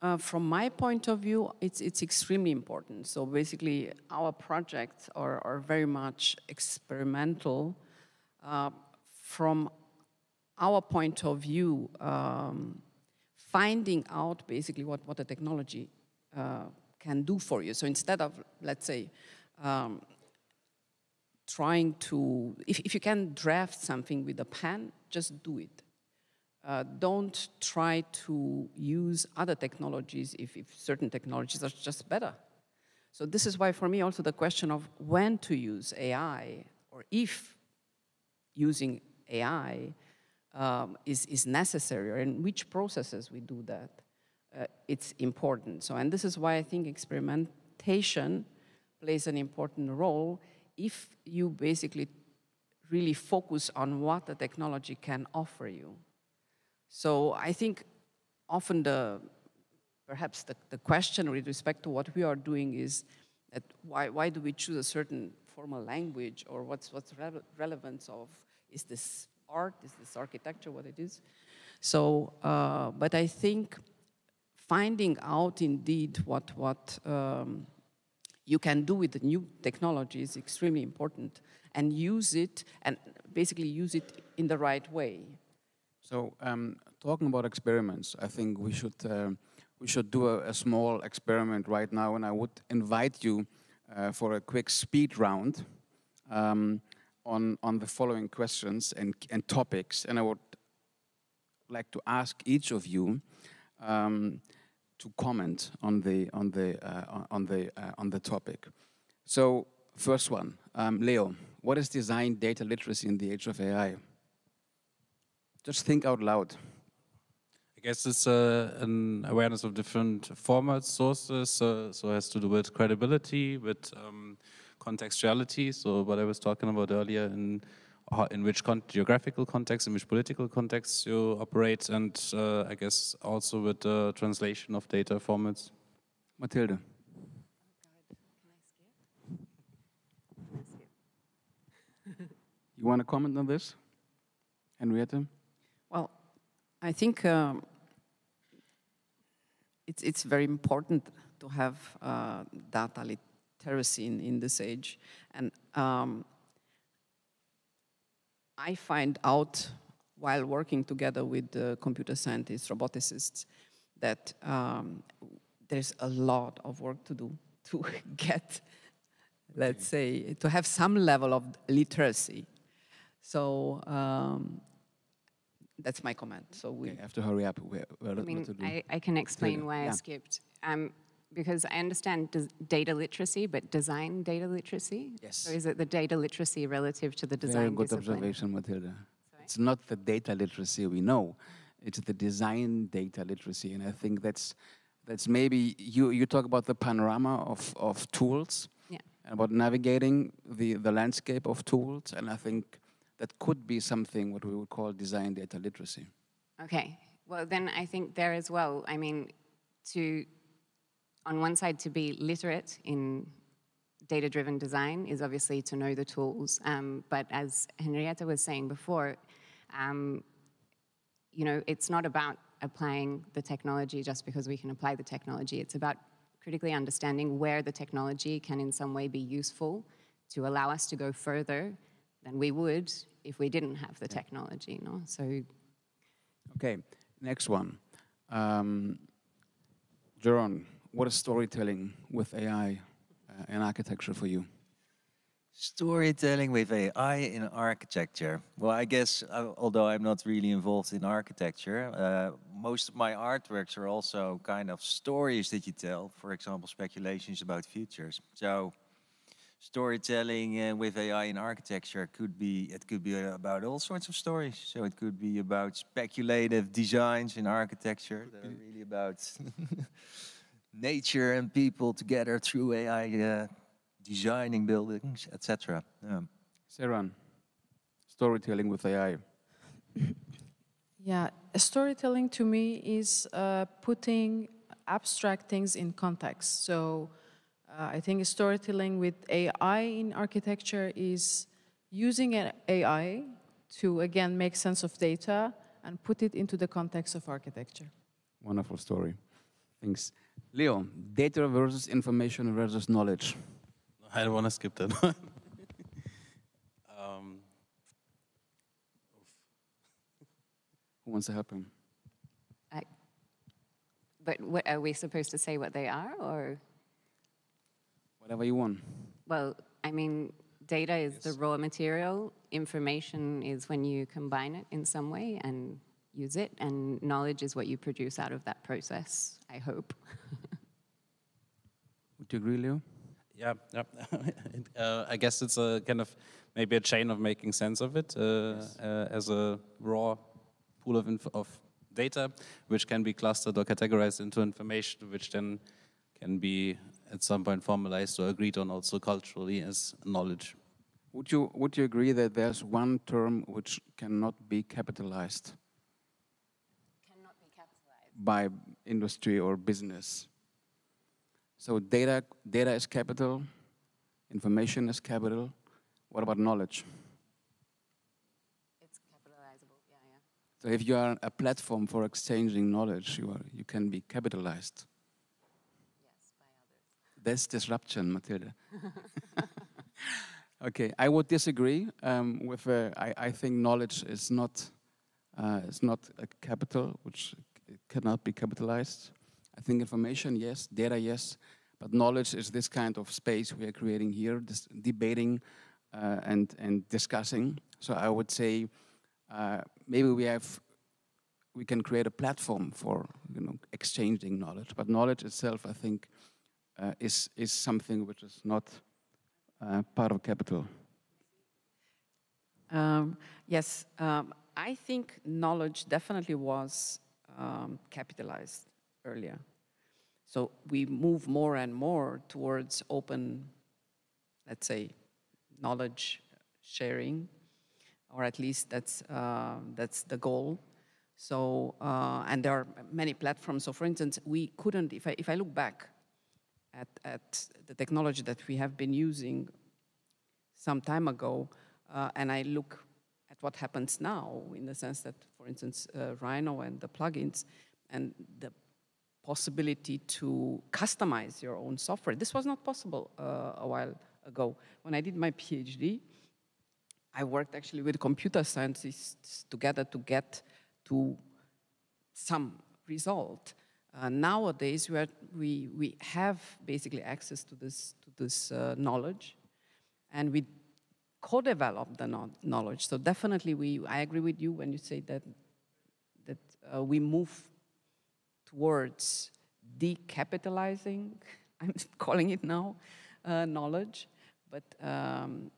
Uh, from my point of view, it's, it's extremely important. So basically, our projects are, are very much experimental. From our point of view, um, finding out basically what, what the technology uh, can do for you. So instead of, let's say, um, trying to, if, if you can draft something with a pen, just do it. Uh, don't try to use other technologies if, if, certain technologies are just better. So this is why for me also the question of when to use AI or if using AI um, is, is necessary or in which processes we do that, uh, it's important. So, and this is why I think experimentation plays an important role if you basically really focus on what the technology can offer you. So I think often the, perhaps the, the question with respect to what we are doing is that why, why do we choose a certain formal language or what's, what's re relevance of, is this art, is this architecture, what it is? So, uh, but I think finding out indeed what, what um, you can do with the new technology is extremely important and use it and basically use it in the right way. So, um, talking about experiments, I think we should uh, we should do a, a, small experiment right now, and I would invite you uh, for a quick speed round um, on on the following questions and and topics, and I would like to ask each of you um, to comment on the on the uh, on the uh, on the topic. So, first one, um, Leo, what is design data literacy in the age of AI? Just think out loud. I guess it's uh, an awareness of different formats, sources, so it has to do with credibility, with um, contextuality, so what I was talking about earlier, in, in which con geographical context, in which political context you operate, and uh, I guess also with the translation of data formats. Matilde. you want to comment on this, Henriette? Well, I think um, it's, it's very important to have uh, data literacy in, in this age. And um, I find out while working together with the computer scientists, roboticists, that um, there's a lot of work to do to get, let's say, to have some level of literacy. So um, that's my comment. So we okay, have to hurry up. We're, we're I mean, I, I, can explain why yeah. I skipped. Um, because I understand data literacy, but design data literacy? Yes. So is it the data literacy relative to the design Very good discipline? observation, Matilde. Sorry? It's not the data literacy we know, it's the design data literacy. And I think that's, that's maybe, you, you talk about the panorama of, of tools, yeah. And about navigating the, the landscape of tools, and I think that could be something what we would call design data literacy. Okay, well then I think there as well, I mean, to, on one side to be literate in data-driven design is obviously to know the tools, um, but as Henrietta was saying before, um, you know, it's not about applying the technology just because we can apply the technology. It's about critically understanding where the technology can in some way be useful to allow us to go further than we would if we didn't have the technology, no? So. Okay, next one. Um, Jeroen, what is storytelling with AI uh, in architecture for you? Storytelling with AI in architecture. Well, I guess, uh, although I'm not really involved in architecture, uh, most of my artworks are also kind of stories that you tell. For example, speculations about futures. So storytelling uh, with AI in architecture could be it could be about all sorts of stories. So it could be about speculative designs in architecture are really about nature and people together through AI uh, designing buildings, etc. Yeah. Seyran, storytelling with AI. Yeah, storytelling to me is uh, putting abstract things in context. So uh, I think storytelling with AI in architecture is using an AI to again make sense of data and put it into the context of architecture. Wonderful story. Thanks. Leo, data versus information versus knowledge. I don't want to skip that one. um, Who wants to help him? I, but what, are we supposed to say what they are, or? Whatever you want. Well, I mean, data is the raw material. Information is when you combine it in some way and use it, and knowledge is what you produce out of that process. I hope. Would you agree, Leo? yeah, yeah. Uh, I guess it's a kind of maybe a chain of making sense of it uh, uh, as a raw pool of, inf- of data, which can be clustered or categorized into information, which then can be at some point formalized or agreed on also culturally as knowledge. Would you, would you agree that there's one term which cannot be capitalized Cannot be capitalized. By industry or business? So data, data is capital, information is capital. What about knowledge? It's capitalizable. Yeah, yeah. So if you are a platform for exchanging knowledge, you, are, you can be capitalized. Yes, by others. That's disruption, Matilde. okay, I would disagree um, with. Uh, I, I think knowledge is not uh, is not a capital which c- cannot be capitalized. I think information, yes, data, yes, but knowledge is this kind of space we are creating here, this debating uh, and and discussing. So I would say uh, maybe we have we can create a platform for you know exchanging knowledge, but knowledge itself, I think uh, is, is something which is not uh, part of capital. Um, yes, um, I think knowledge definitely was um, capitalized earlier. So we move more and more towards open, let's say, knowledge sharing, or at least that's uh, that's the goal. So uh, and there are many platforms. So for instance, we couldn't. If I if I look back at at the technology that we have been using some time ago, uh, and I look at what happens now, in the sense that, for instance, uh, Rhino and the plugins and the possibility to customize your own software. This was not possible uh, a while ago. When I did my PhD, I worked actually with computer scientists together to get to some result. Uh, nowadays, we, are, we, we have basically access to this, to this uh, knowledge, and we co-develop the no- knowledge. So definitely, we, I agree with you when you say that, that uh, we move towards decapitalizing, I'm calling it now, uh, knowledge, but um,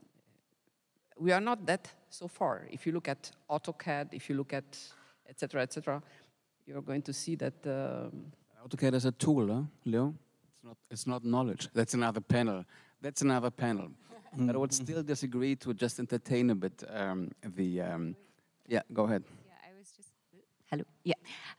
we are not that so far. If you look at AutoCAD, if you look at et cetera, et cetera, you're going to see that um, AutoCAD is a tool, huh, Leo? It's not, it's not knowledge. That's another panel. That's another panel. But I would still disagree to just entertain a bit um, the. Um, yeah, go ahead. Yeah, I was just. Hello. Yeah.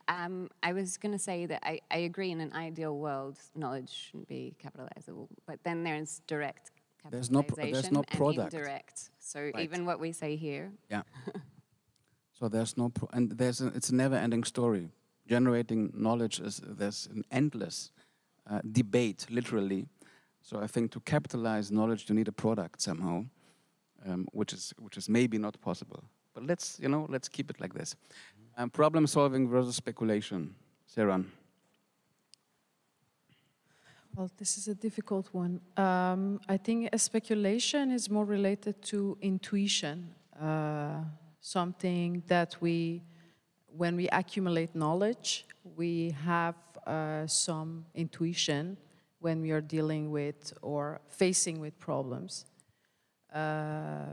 Um, I was going to say that I, I agree in an ideal world, knowledge shouldn't be capitalizable. But then there's direct There's no pro- there's no capitalization product. and indirect. So even what we say here, Yeah. so there's no, pro- and there's a, it's a never-ending story. Generating knowledge is there's an endless uh, debate, literally. So I think to capitalize knowledge, you need a product somehow, um, which is which is maybe not possible. But let's you know let's keep it like this. Um, problem solving versus speculation. Seyran. Well, this is a difficult one. Um, I think a speculation is more related to intuition, uh, something that we, when we accumulate knowledge, we have uh, some intuition when we are dealing with or facing with problems. Uh,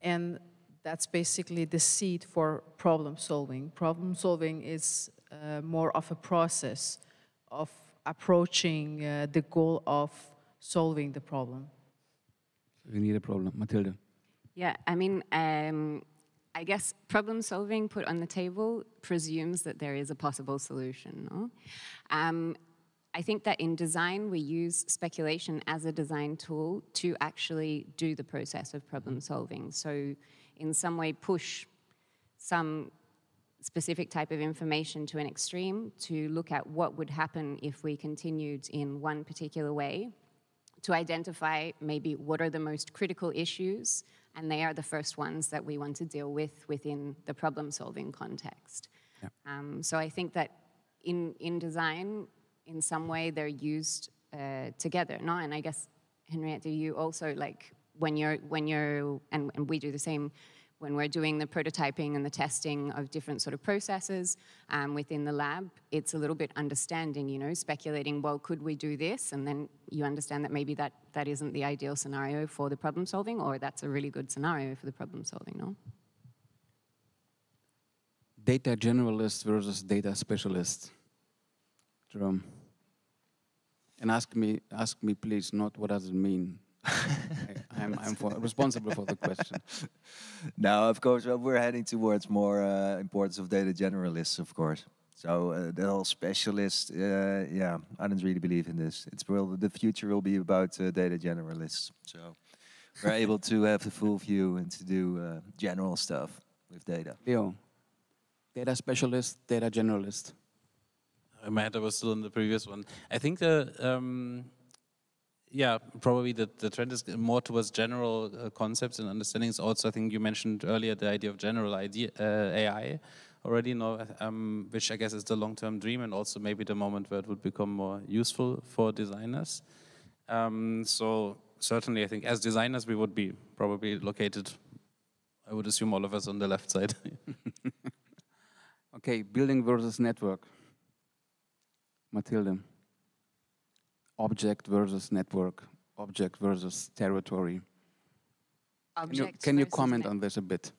and that's basically the seed for problem solving. Problem solving is uh, more of a process of approaching uh, the goal of solving the problem. We need a problem. Matilde. Yeah, I mean, um, I guess problem solving put on the table presumes that there is a possible solution. No? Um, I think that in design, we use speculation as a design tool to actually do the process of problem solving. So, in some way, push some specific type of information to an extreme to look at what would happen if we continued in one particular way, to identify maybe what are the most critical issues, and they are the first ones that we want to deal with within the problem solving context. Yeah. Um, so I think that in, in design, in some way, they're used uh, together. No, and I guess Henrietta, you also like when you're when you're and, and we do the same when we're doing the prototyping and the testing of different sort of processes um, within the lab, it's a little bit understanding, you know, speculating, well, could we do this? And then you understand that maybe that, that isn't the ideal scenario for the problem solving, or that's a really good scenario for the problem solving, no? Data generalist versus data specialist. Jeroen. And ask me, ask me please, not what does it mean. I, am I'm for, responsible for the question. Now, of course, well, we're heading towards more uh, importance of data generalists, of course. So uh, the whole specialist, uh, yeah, I don't really believe in this. It's well, the future will be about uh, data generalists. So we're able to have the full view and to do uh, general stuff with data. Leo, data specialist, data generalist. Amanda was still in the previous one. I think the um, yeah, probably the, the trend is more towards general uh, concepts and understandings. Also, I think you mentioned earlier the idea of general idea, uh, AI already, know, um, which I guess is the long-term dream and also maybe the moment where it would become more useful for designers. Um, so certainly, I think as designers, we would be probably located, I would assume all of us on the left side. okay, building versus network. Matilde object versus network, object versus territory. Object can you, can you comment on this a bit?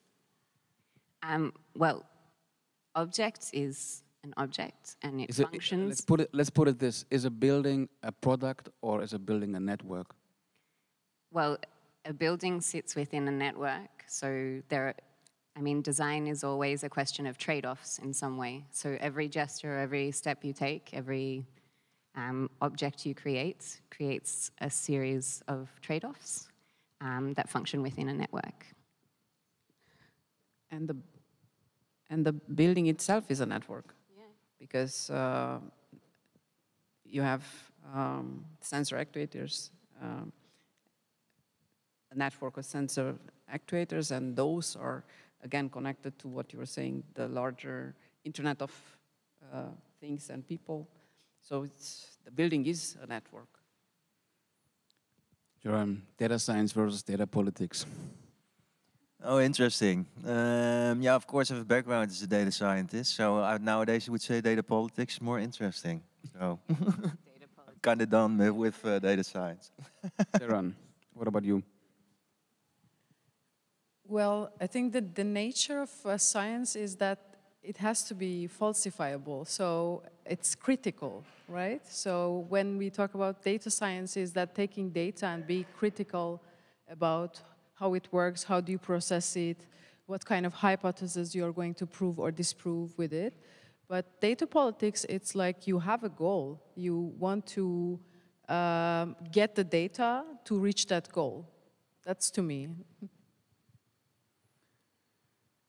Um, well, object is an object and it is functions. It, let's, put it, let's put it this, is a building a product or is a building a network? Well, a building sits within a network, so there are, I mean, design is always a question of trade-offs in some way. So every gesture, every step you take, every um, object you create creates a series of trade-offs um, that function within a network. And the, and the building itself is a network. Yeah. Because uh, you have um, sensor actuators, um, a network of sensor actuators, and those are, again, connected to what you were saying, the larger Internet of uh, Things and people. So the building is a network. Jeroen, data science versus data politics. Oh, interesting. Um, yeah, of course, I have a background as a data scientist. So uh, nowadays, you would say data politics is more interesting. So, kind of done with, with uh, data science. Sharon, what about you? Well, I think that the nature of uh, science is that it has to be falsifiable. So it's critical, right? So when we talk about data science, is that taking data and be critical about how it works, how do you process it, what kind of hypothesis you're going to prove or disprove with it. But data politics, it's like you have a goal. You want to um, get the data to reach that goal. That's to me.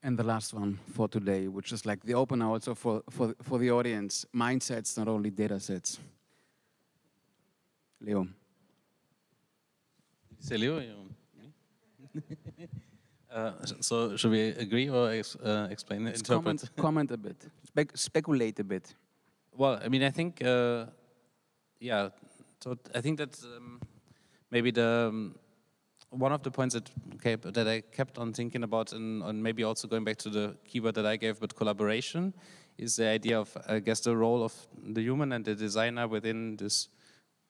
And the last one for today, which is like the opener also for, for, for the audience, mindsets, not only data sets. Leo. Say Leo? uh, so should we agree or ex uh, explain, it, interpret? Comment, comment a bit, Spec speculate a bit. Well, I mean, I think, uh, yeah, so I think that um, maybe the, um, one of the points that that I kept on thinking about, and, and, maybe also going back to the keyword that I gave, but collaboration, is the idea of I guess the role of the human and the designer within this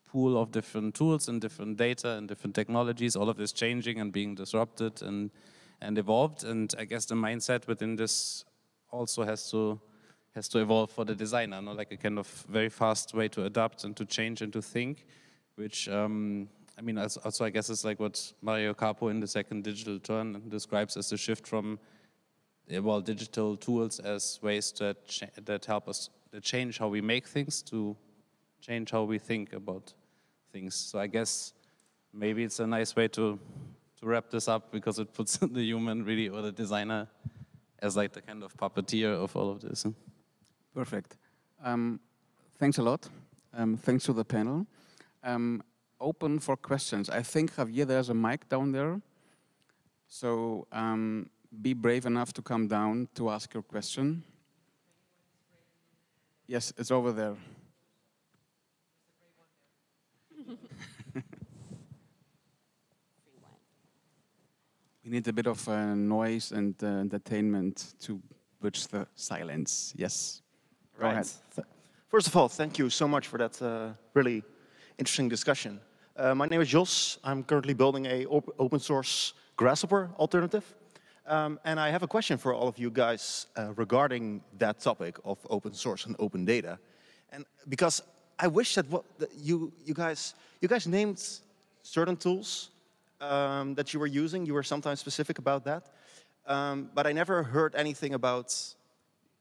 pool of different tools and different data and different technologies, all of this changing and being disrupted and, and evolved. And I guess the mindset within this also has to has to evolve for the designer, no? like a kind of very fast way to adapt and to change and to think, which um, I mean, also I guess it's like what Mario Carpo in the second digital turn describes as the shift from well digital tools as ways that that help us to change how we make things to change how we think about things. So I guess maybe it's a nice way to to wrap this up because it puts the human really or the designer as like the kind of puppeteer of all of this. Perfect. Um, thanks a lot. Um, thanks to the panel. Um, open for questions. I think, Javier, there's a mic down there. So um, be brave enough to come down to ask your question. Yes, it's over there. we need a bit of uh, noise and uh, entertainment to bridge the silence. Yes. Go ahead. First of all, thank you so much for that uh, really interesting discussion. Uh, my name is Jos. I'm currently building a op open source Grasshopper alternative. Um, and I have a question for all of you guys uh, regarding that topic of open source and open data. And because I wish that what that you, you, guys, you guys named certain tools um, that you were using. You were sometimes specific about that. Um, but I never heard anything about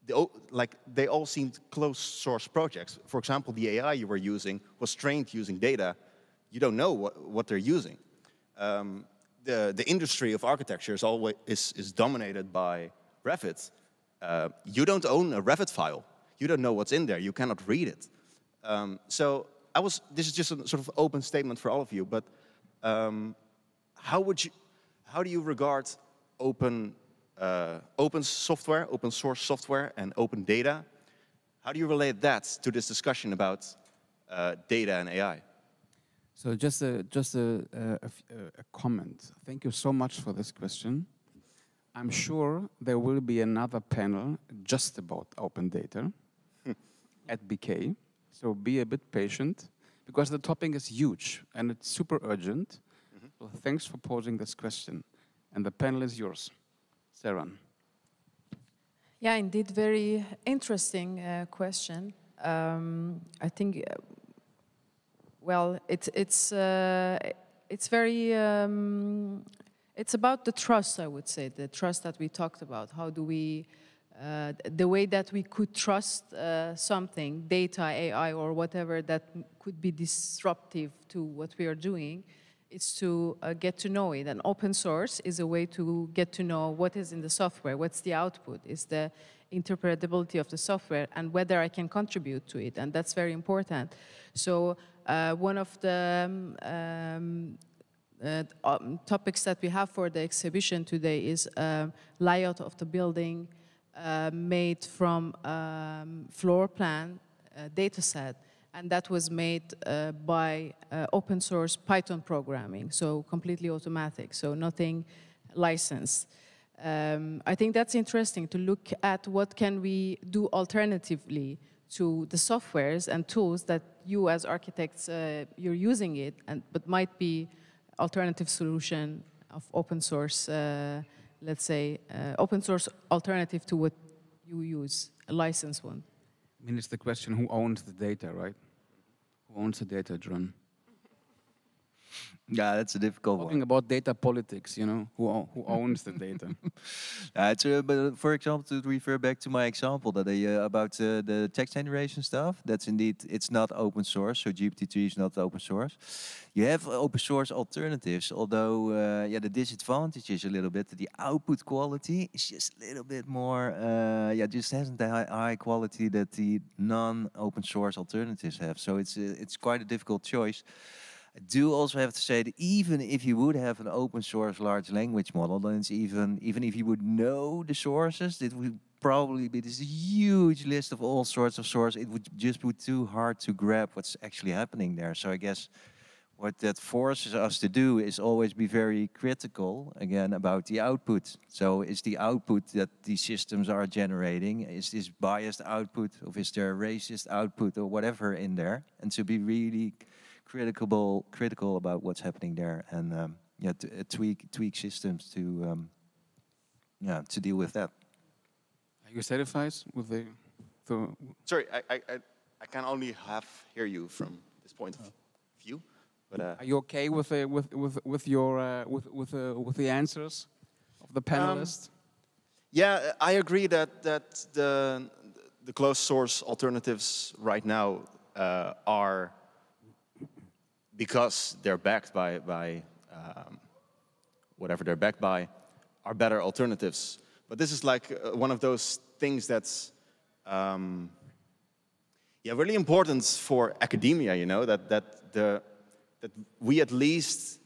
the, like they all seemed closed source projects. For example, the AI you were using was trained using data. You don't know what, what they're using. Um, the, the industry of architecture is, always, is, is dominated by Revit. Uh, you don't own a Revit file. You don't know what's in there. You cannot read it. Um, so I was, this is just a sort of open statement for all of you, but um, how would you, how do you regard open uh, open software, open source software, and open data. How do you relate that to this discussion about uh, data and AI? So just a, just a, a, a, comment. Thank you so much for this question. I'm sure there will be another panel just about open data at BK. So be a bit patient because the topic is huge and it's super urgent. Mm -hmm. So thanks for posing this question. And the panel is yours. Seyran. Yeah, indeed, very interesting uh, question. Um, I think, uh, well, it's it's uh, it's very um, it's about the trust. I would say the trust that we talked about. How do we uh, the way that we could trust uh, something, data, AI, or whatever that could be disruptive to what we are doing, is to uh, get to know it. And open source is a way to get to know what is in the software, what's the output, is the interpretability of the software, and whether I can contribute to it. And that's very important. So uh, one of the um, um uh, topics that we have for the exhibition today is uh, layout of the building uh, made from um, floor plan data set and that was made uh, by uh, open source Python programming, so completely automatic, so nothing licensed. Um, I think that's interesting to look at what can we do alternatively to the softwares and tools that you as architects, uh, you're using it, and, but might be alternative solution of open source, uh, let's say, uh, open source alternative to what you use, a licensed one. I mean, it's the question who owns the data, right? Who owns the data, John? Yeah, that's a difficult Talking one. Talking about data politics, you know, who, who owns the data? uh, it's, uh, but for example, to refer back to my example that I, uh, about uh, the text generation stuff, that's indeed, it's not open source, so GPT-3 is not open source. You have open source alternatives, although, uh, yeah, the disadvantage is a little bit that the output quality is just a little bit more, uh, yeah, just hasn't the high, high quality that the non-open source alternatives have. So it's, it's quite a difficult choice. I do also have to say that even if you would have an open source large language model, then it's even even if you would know the sources, it would probably be this huge list of all sorts of sources. It would just be too hard to grab what's actually happening there. So I guess what that forces us to do is always be very critical again about the output. So is the output that these systems are generating, is this biased output or is there a racist output or whatever in there? And to be really critical critical about what's happening there and um, yeah, to, uh, tweak tweak systems to um, yeah to deal with that. Are you satisfied with the? the Sorry, I, I, I, I can only half hear you from this point of view. But uh, are you okay with the, with with with your uh, with with uh, with the answers of the panelists? Um, yeah, I agree that that the the closed source alternatives right now uh, are because they're backed by by um, whatever they're backed by are better alternatives. But this is like uh, one of those things that's um, yeah really important for academia. You know that that the that we at least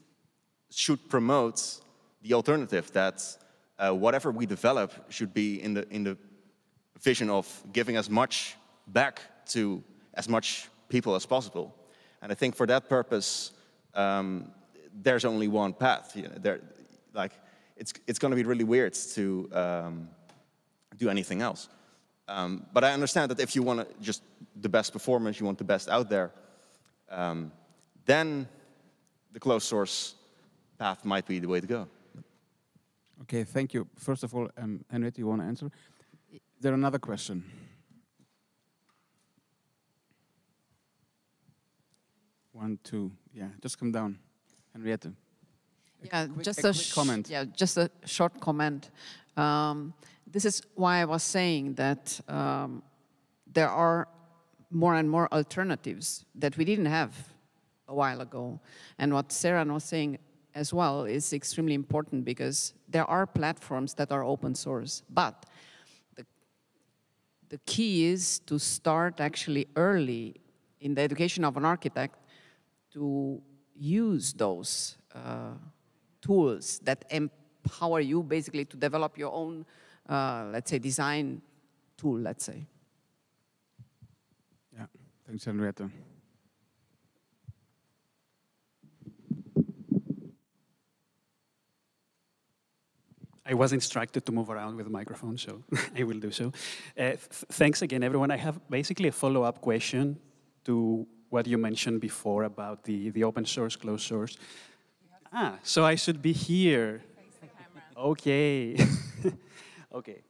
should promote the alternative that uh, whatever we develop should be in the in the vision of giving as much back to as much people as possible. And I think for that purpose, um, there's only one path. You know, there, like, it's, it's going to be really weird to um, do anything else. Um, but I understand that if you want just the best performance, you want the best out there, um, then the closed source path might be the way to go. Okay, thank you. First of all, um, Henriette, you want to answer? Is there another question? One, two, yeah, just come down. Henriette. Yeah, quick- just a a, quick comment. Yeah, just a short comment. Um, this is why I was saying that um, there are more and more alternatives that we didn't have a while ago. And what Sarah was saying as well is extremely important because there are platforms that are open source, but the, the key is to start actually early in the education of an architect to use those uh, tools that empower you basically to develop your own, uh, let's say, design tool, let's say. Yeah, thanks, Henrietta. I was instructed to move around with the microphone, so I will do so. Uh, th thanks again, everyone. I have basically a follow-up question to what you mentioned before about the, the open source, closed source. Ah, so I should be here. Okay. okay.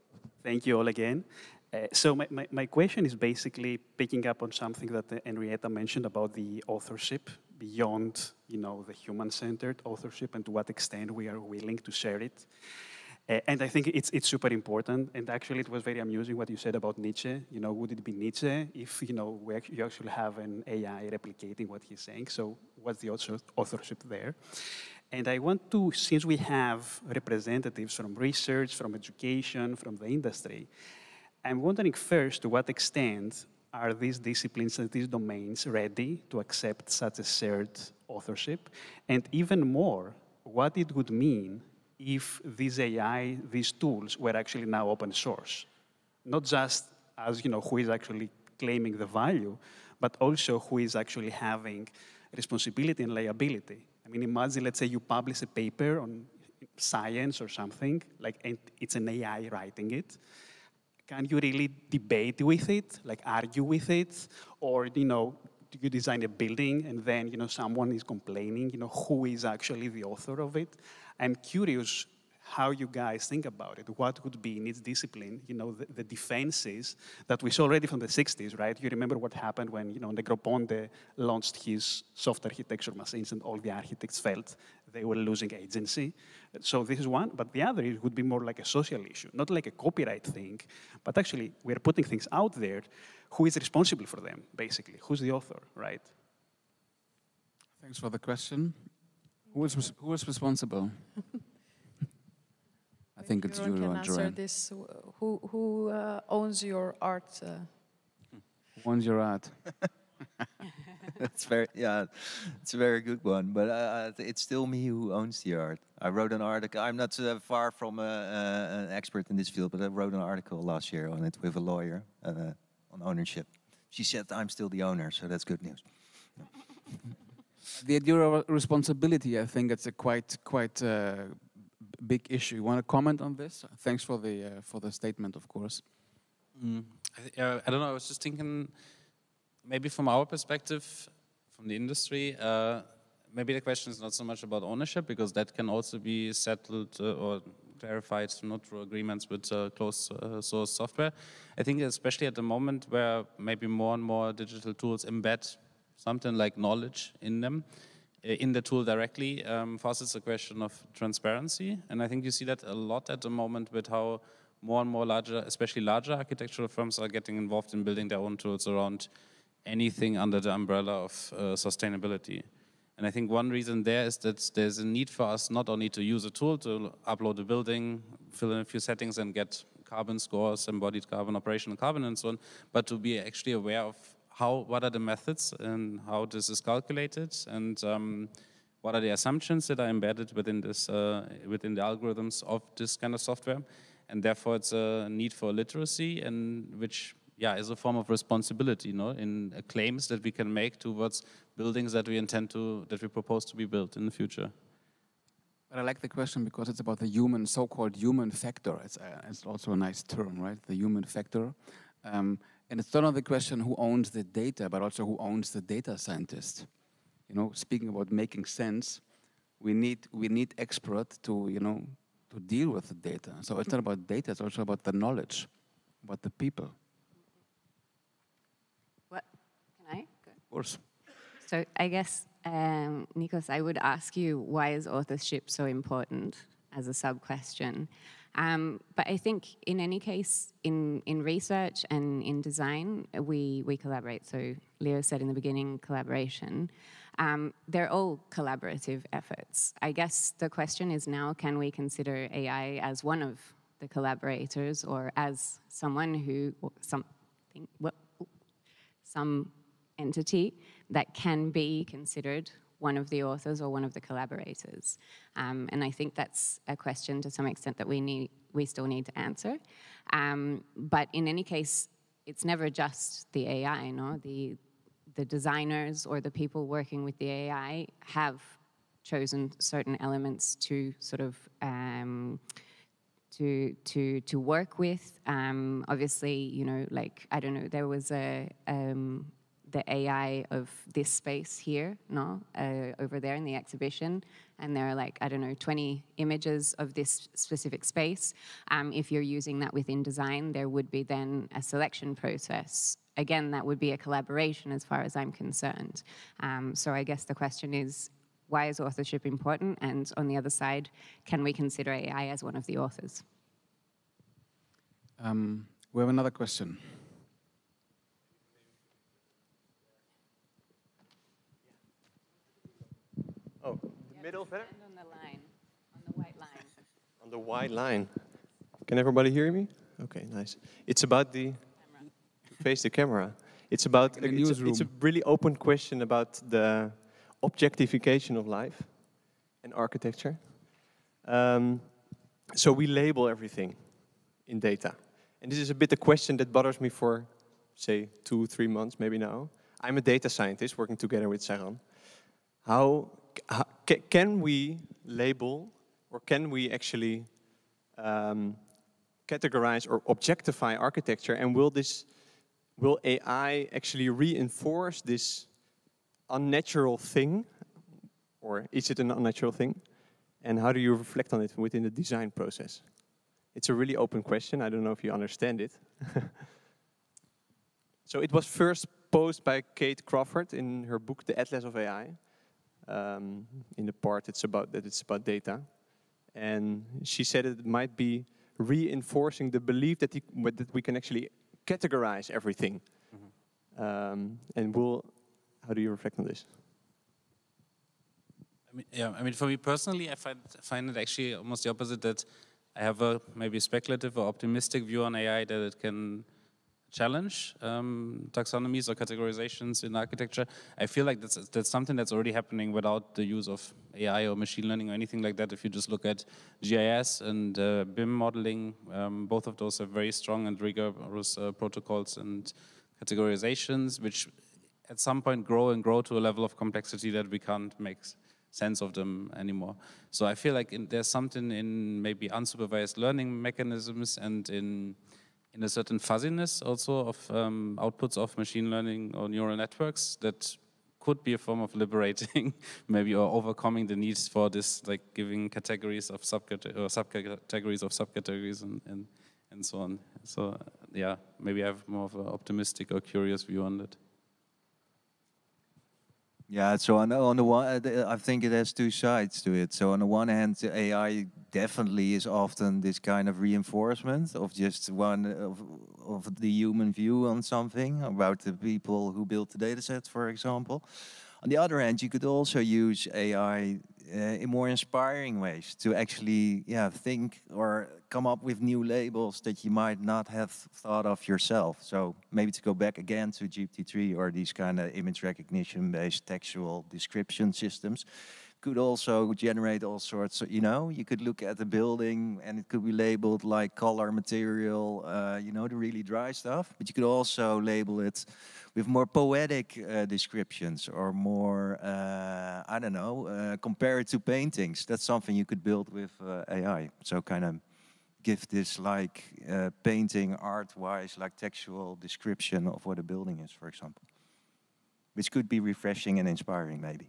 Thank you all again. Uh, so my, my, my question is basically picking up on something that Henrietta mentioned about the authorship beyond, you know, the human-centered authorship and to what extent we are willing to share it. And I think it's, it's super important. And actually, it was very amusing what you said about Nietzsche. You know, would it be Nietzsche if, you know, we actually, you actually have an AI replicating what he's saying? So what's the author- authorship there? And I want to, since we have representatives from research, from education, from the industry, I'm wondering first to what extent are these disciplines and these domains ready to accept such a shared authorship? And even more, what it would mean if these AI, these tools were actually now open source. Not just as, you know, who is actually claiming the value, but also who is actually having responsibility and liability. I mean, imagine, let's say you publish a paper on science or something, like, and it's an AI writing it. Can you really debate with it, like argue with it? Or, you know, do you design a building and then, you know, someone is complaining, you know, who is actually the author of it? I'm curious how you guys think about it. What would be in its discipline, you know, the, the defenses that we saw already from the 60s, right? You remember what happened when, you know, Negroponte launched his soft architecture machines and all the architects felt they were losing agency. So this is one, but the other would be more like a social issue, not like a copyright thing, but actually we're putting things out there. Who is responsible for them, basically? Who's the author, right? Thanks for the question. Who is, res- who is responsible? I think it's Jeroen you, can uh, answer Jeroen. this. Who, who uh, owns your art? Uh, Who owns your art? It's very yeah, it's a very good one. But uh, it's still me who owns the art. I wrote an article. I'm not uh, far from uh, uh, an expert in this field, but I wrote an article last year on it with a lawyer uh, on ownership. She said I'm still the owner, so that's good news. The idea of responsibility, I think it's a quite quite uh, big issue. You want to comment on this? Thanks for the uh, for the statement, of course. Mm. I, uh, I don't know. I was just thinking, maybe from our perspective, from the industry. Uh, maybe the question is not so much about ownership because that can also be settled uh, or clarified not through agreements with uh, closed uh, source software. I think especially at the moment where maybe more and more digital tools embed something like knowledge in them, uh, in the tool directly, um, for us it's a question of transparency. And I think you see that a lot at the moment with how more and more larger, especially larger architectural firms are getting involved in building their own tools around anything under the umbrella of uh, sustainability. And I think one reason there is that there's a need for us not only to use a tool to upload a building, fill in a few settings and get carbon scores, embodied carbon, operational carbon and so on, but to be actually aware of how, what are the methods and how this is calculated and um, what are the assumptions that are embedded within this, uh, within the algorithms of this kind of software. And therefore it's a need for literacy and which yeah, is a form of responsibility, you know, in uh, claims that we can make towards buildings that we intend to, that we propose to be built in the future. But I like the question because it's about the human, so-called human factor. It's, uh, it's, also a nice term, right? The human factor. Um, and it's not only the question who owns the data, but also who owns the data scientist. You know, speaking about making sense, we need we need expert to you know to deal with the data. So it's not about data; it's also about the knowledge, about the people. What can I? Good. Of course. So I guess, um, Nikos, I would ask you, why is authorship so important as a sub-question? Um, but I think in any case, in, in research and in design, we, we collaborate. So Leo said in the beginning, collaboration. Um, they're all collaborative efforts. I guess the question is now, can we consider AI as one of the collaborators or as someone who, something, well, some entity that can be considered one of the authors or one of the collaborators. Um, and I think that's a question to some extent that we need, we still need to answer. Um, but in any case, it's never just the AI, no? The, the designers or the people working with the AI have chosen certain elements to sort of um, to to to work with. Um, obviously, you know, like I don't know, there was a um, the AI of this space here, no, uh, over there in the exhibition. And there are like, I don't know, 20 images of this specific space. Um, if you're using that within design, there would be then a selection process. Again, that would be a collaboration as far as I'm concerned. Um, so I guess the question is, why is authorship important? And on the other side, can we consider AI as one of the authors? Um, we have another question. The middle better? on the line, on the white line. on the white line. Can everybody hear me? Okay, nice. It's about the face the camera. It's about the it's, a, it's a really open question about the objectification of life and architecture. Um, so we label everything in data. And this is a bit a question that bothers me for, say, two, three months, maybe now. I'm a data scientist working together with Seyran. How can we label or can we actually um, categorize or objectify architecture and will this will AI actually reinforce this unnatural thing? Or is it an unnatural thing? And how do you reflect on it within the design process? It's a really open question. I don't know if you understand it. So it was first posed by kate crawford in her book the atlas of ai um, in the part it's about that it's about data. And she said it might be reinforcing the belief that, that we can actually categorize everything. Mm -hmm. um, and will, how do you reflect on this? I mean, yeah, I mean, for me personally, I find, find it actually almost the opposite that I have a maybe speculative or optimistic view on AI that it can challenge um, taxonomies or categorizations in architecture. I feel like that's, that's something that's already happening without the use of AI or machine learning or anything like that. If you just look at GIS and uh, BIM modeling, um, both of those have very strong and rigorous uh, protocols and categorizations, which at some point grow and grow to a level of complexity that we can't make sense of them anymore. So I feel like in, there's something in maybe unsupervised learning mechanisms and in in a certain fuzziness also of um, outputs of machine learning or neural networks that could be a form of liberating, maybe, or overcoming the needs for this, like giving categories of subcategories or subcategories of subcategories and, and, and so on. So, yeah, maybe I have more of an optimistic or curious view on that. Yeah, so on, on the one, uh, I think it has two sides to it. So on the one hand, AI definitely is often this kind of reinforcement of just one of, of the human view on something about the people who built the data set, for example. On the other hand, you could also use AI uh, Eh, in more inspiring ways to actually yeah think or come up with new labels that you might not have thought of yourself. So maybe to go back again to gpt-3 or these kind of image recognition based textual description systems could also generate all sorts of, you know, you could look at the building and it could be labeled like color, material, uh, you know, the really dry stuff. But you could also label it with more poetic uh, descriptions or more, uh, I don't know, uh, compare it to paintings. That's something you could build with uh, AI. So kind of give this like uh, painting art-wise, like textual description of what a building is, for example. Which could be refreshing and inspiring, maybe.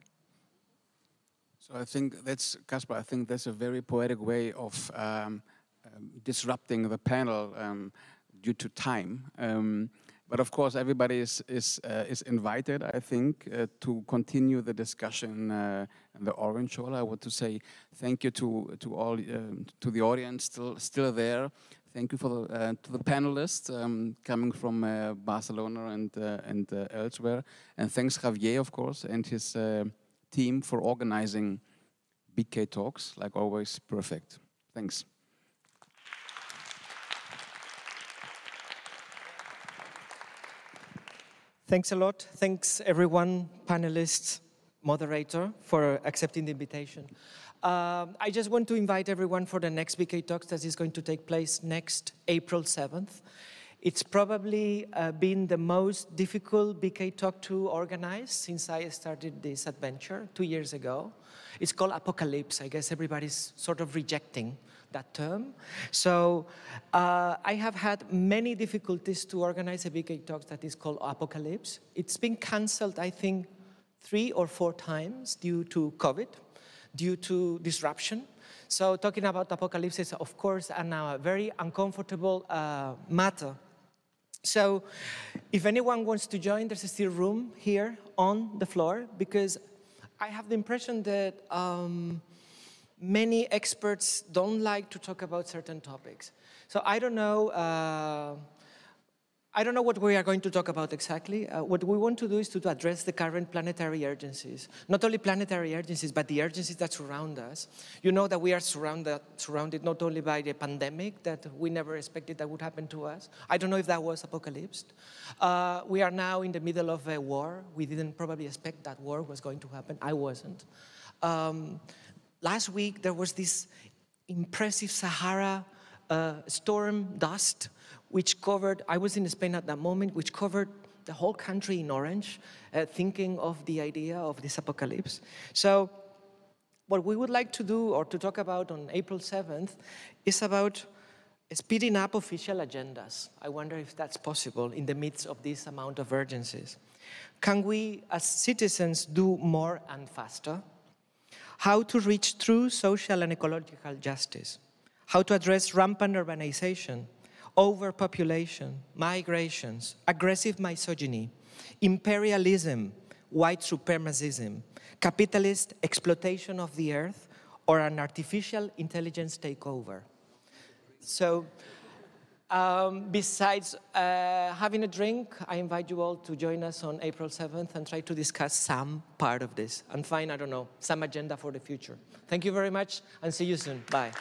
So I think that's, Caspar, I think that's a very poetic way of um, um, disrupting the panel um, due to time. Um, but of course, everybody is, is, uh, is invited, I think, uh, to continue the discussion uh, in the Orange Hall. I want to say thank you to, to all, um, to the audience still, still there. Thank you for the, uh, to the panelists um, coming from uh, Barcelona and, uh, and elsewhere. And thanks Javier, of course, and his team for organizing BK Talks, like always, perfect. Thanks. Thanks a lot. Thanks everyone, panelists, moderator, for accepting the invitation. Um, I just want to invite everyone for the next BK Talks that is going to take place next April 7th. It's probably uh, been the most difficult BK Talk to organize since I started this adventure two years ago. It's called Apocalypse. I guess everybody's sort of rejecting that term. So uh, I have had many difficulties to organize a BK Talk that is called Apocalypse. It's been canceled, I think, three or four times due to COVID, due to disruption. So talking about apocalypse is, of course, a uh, very uncomfortable uh, matter so if anyone wants to join, there's still room here on the floor because I have the impression that um, many experts don't like to talk about certain topics. So I don't know uh, I don't know what we are going to talk about exactly. Uh, what we want to do is to, address the current planetary urgencies. Not only planetary urgencies, but the urgencies that surround us. You know that we are surrounded, surrounded not only by the pandemic that we never expected that would happen to us. I don't know if that was apocalypse. Uh, we are now in the middle of a war. We didn't probably expect that war was going to happen. I wasn't. Um, last week, there was this impressive Sahara uh, storm dust which covered, I was in Spain at that moment, which covered the whole country in orange, uh, thinking of the idea of this apocalypse. So what we would like to do or to talk about on April 7th is about speeding up official agendas. I wonder if that's possible in the midst of this amount of urgencies. Can we, as citizens, do more and faster? How to reach true social and ecological justice? How to address rampant urbanization? Overpopulation, migrations, aggressive misogyny, imperialism, white supremacism, capitalist exploitation of the earth, or an artificial intelligence takeover. So, um, besides uh, having a drink, I invite you all to join us on April 7th and try to discuss some part of this and find, I don't know, some agenda for the future. Thank you very much and see you soon. Bye.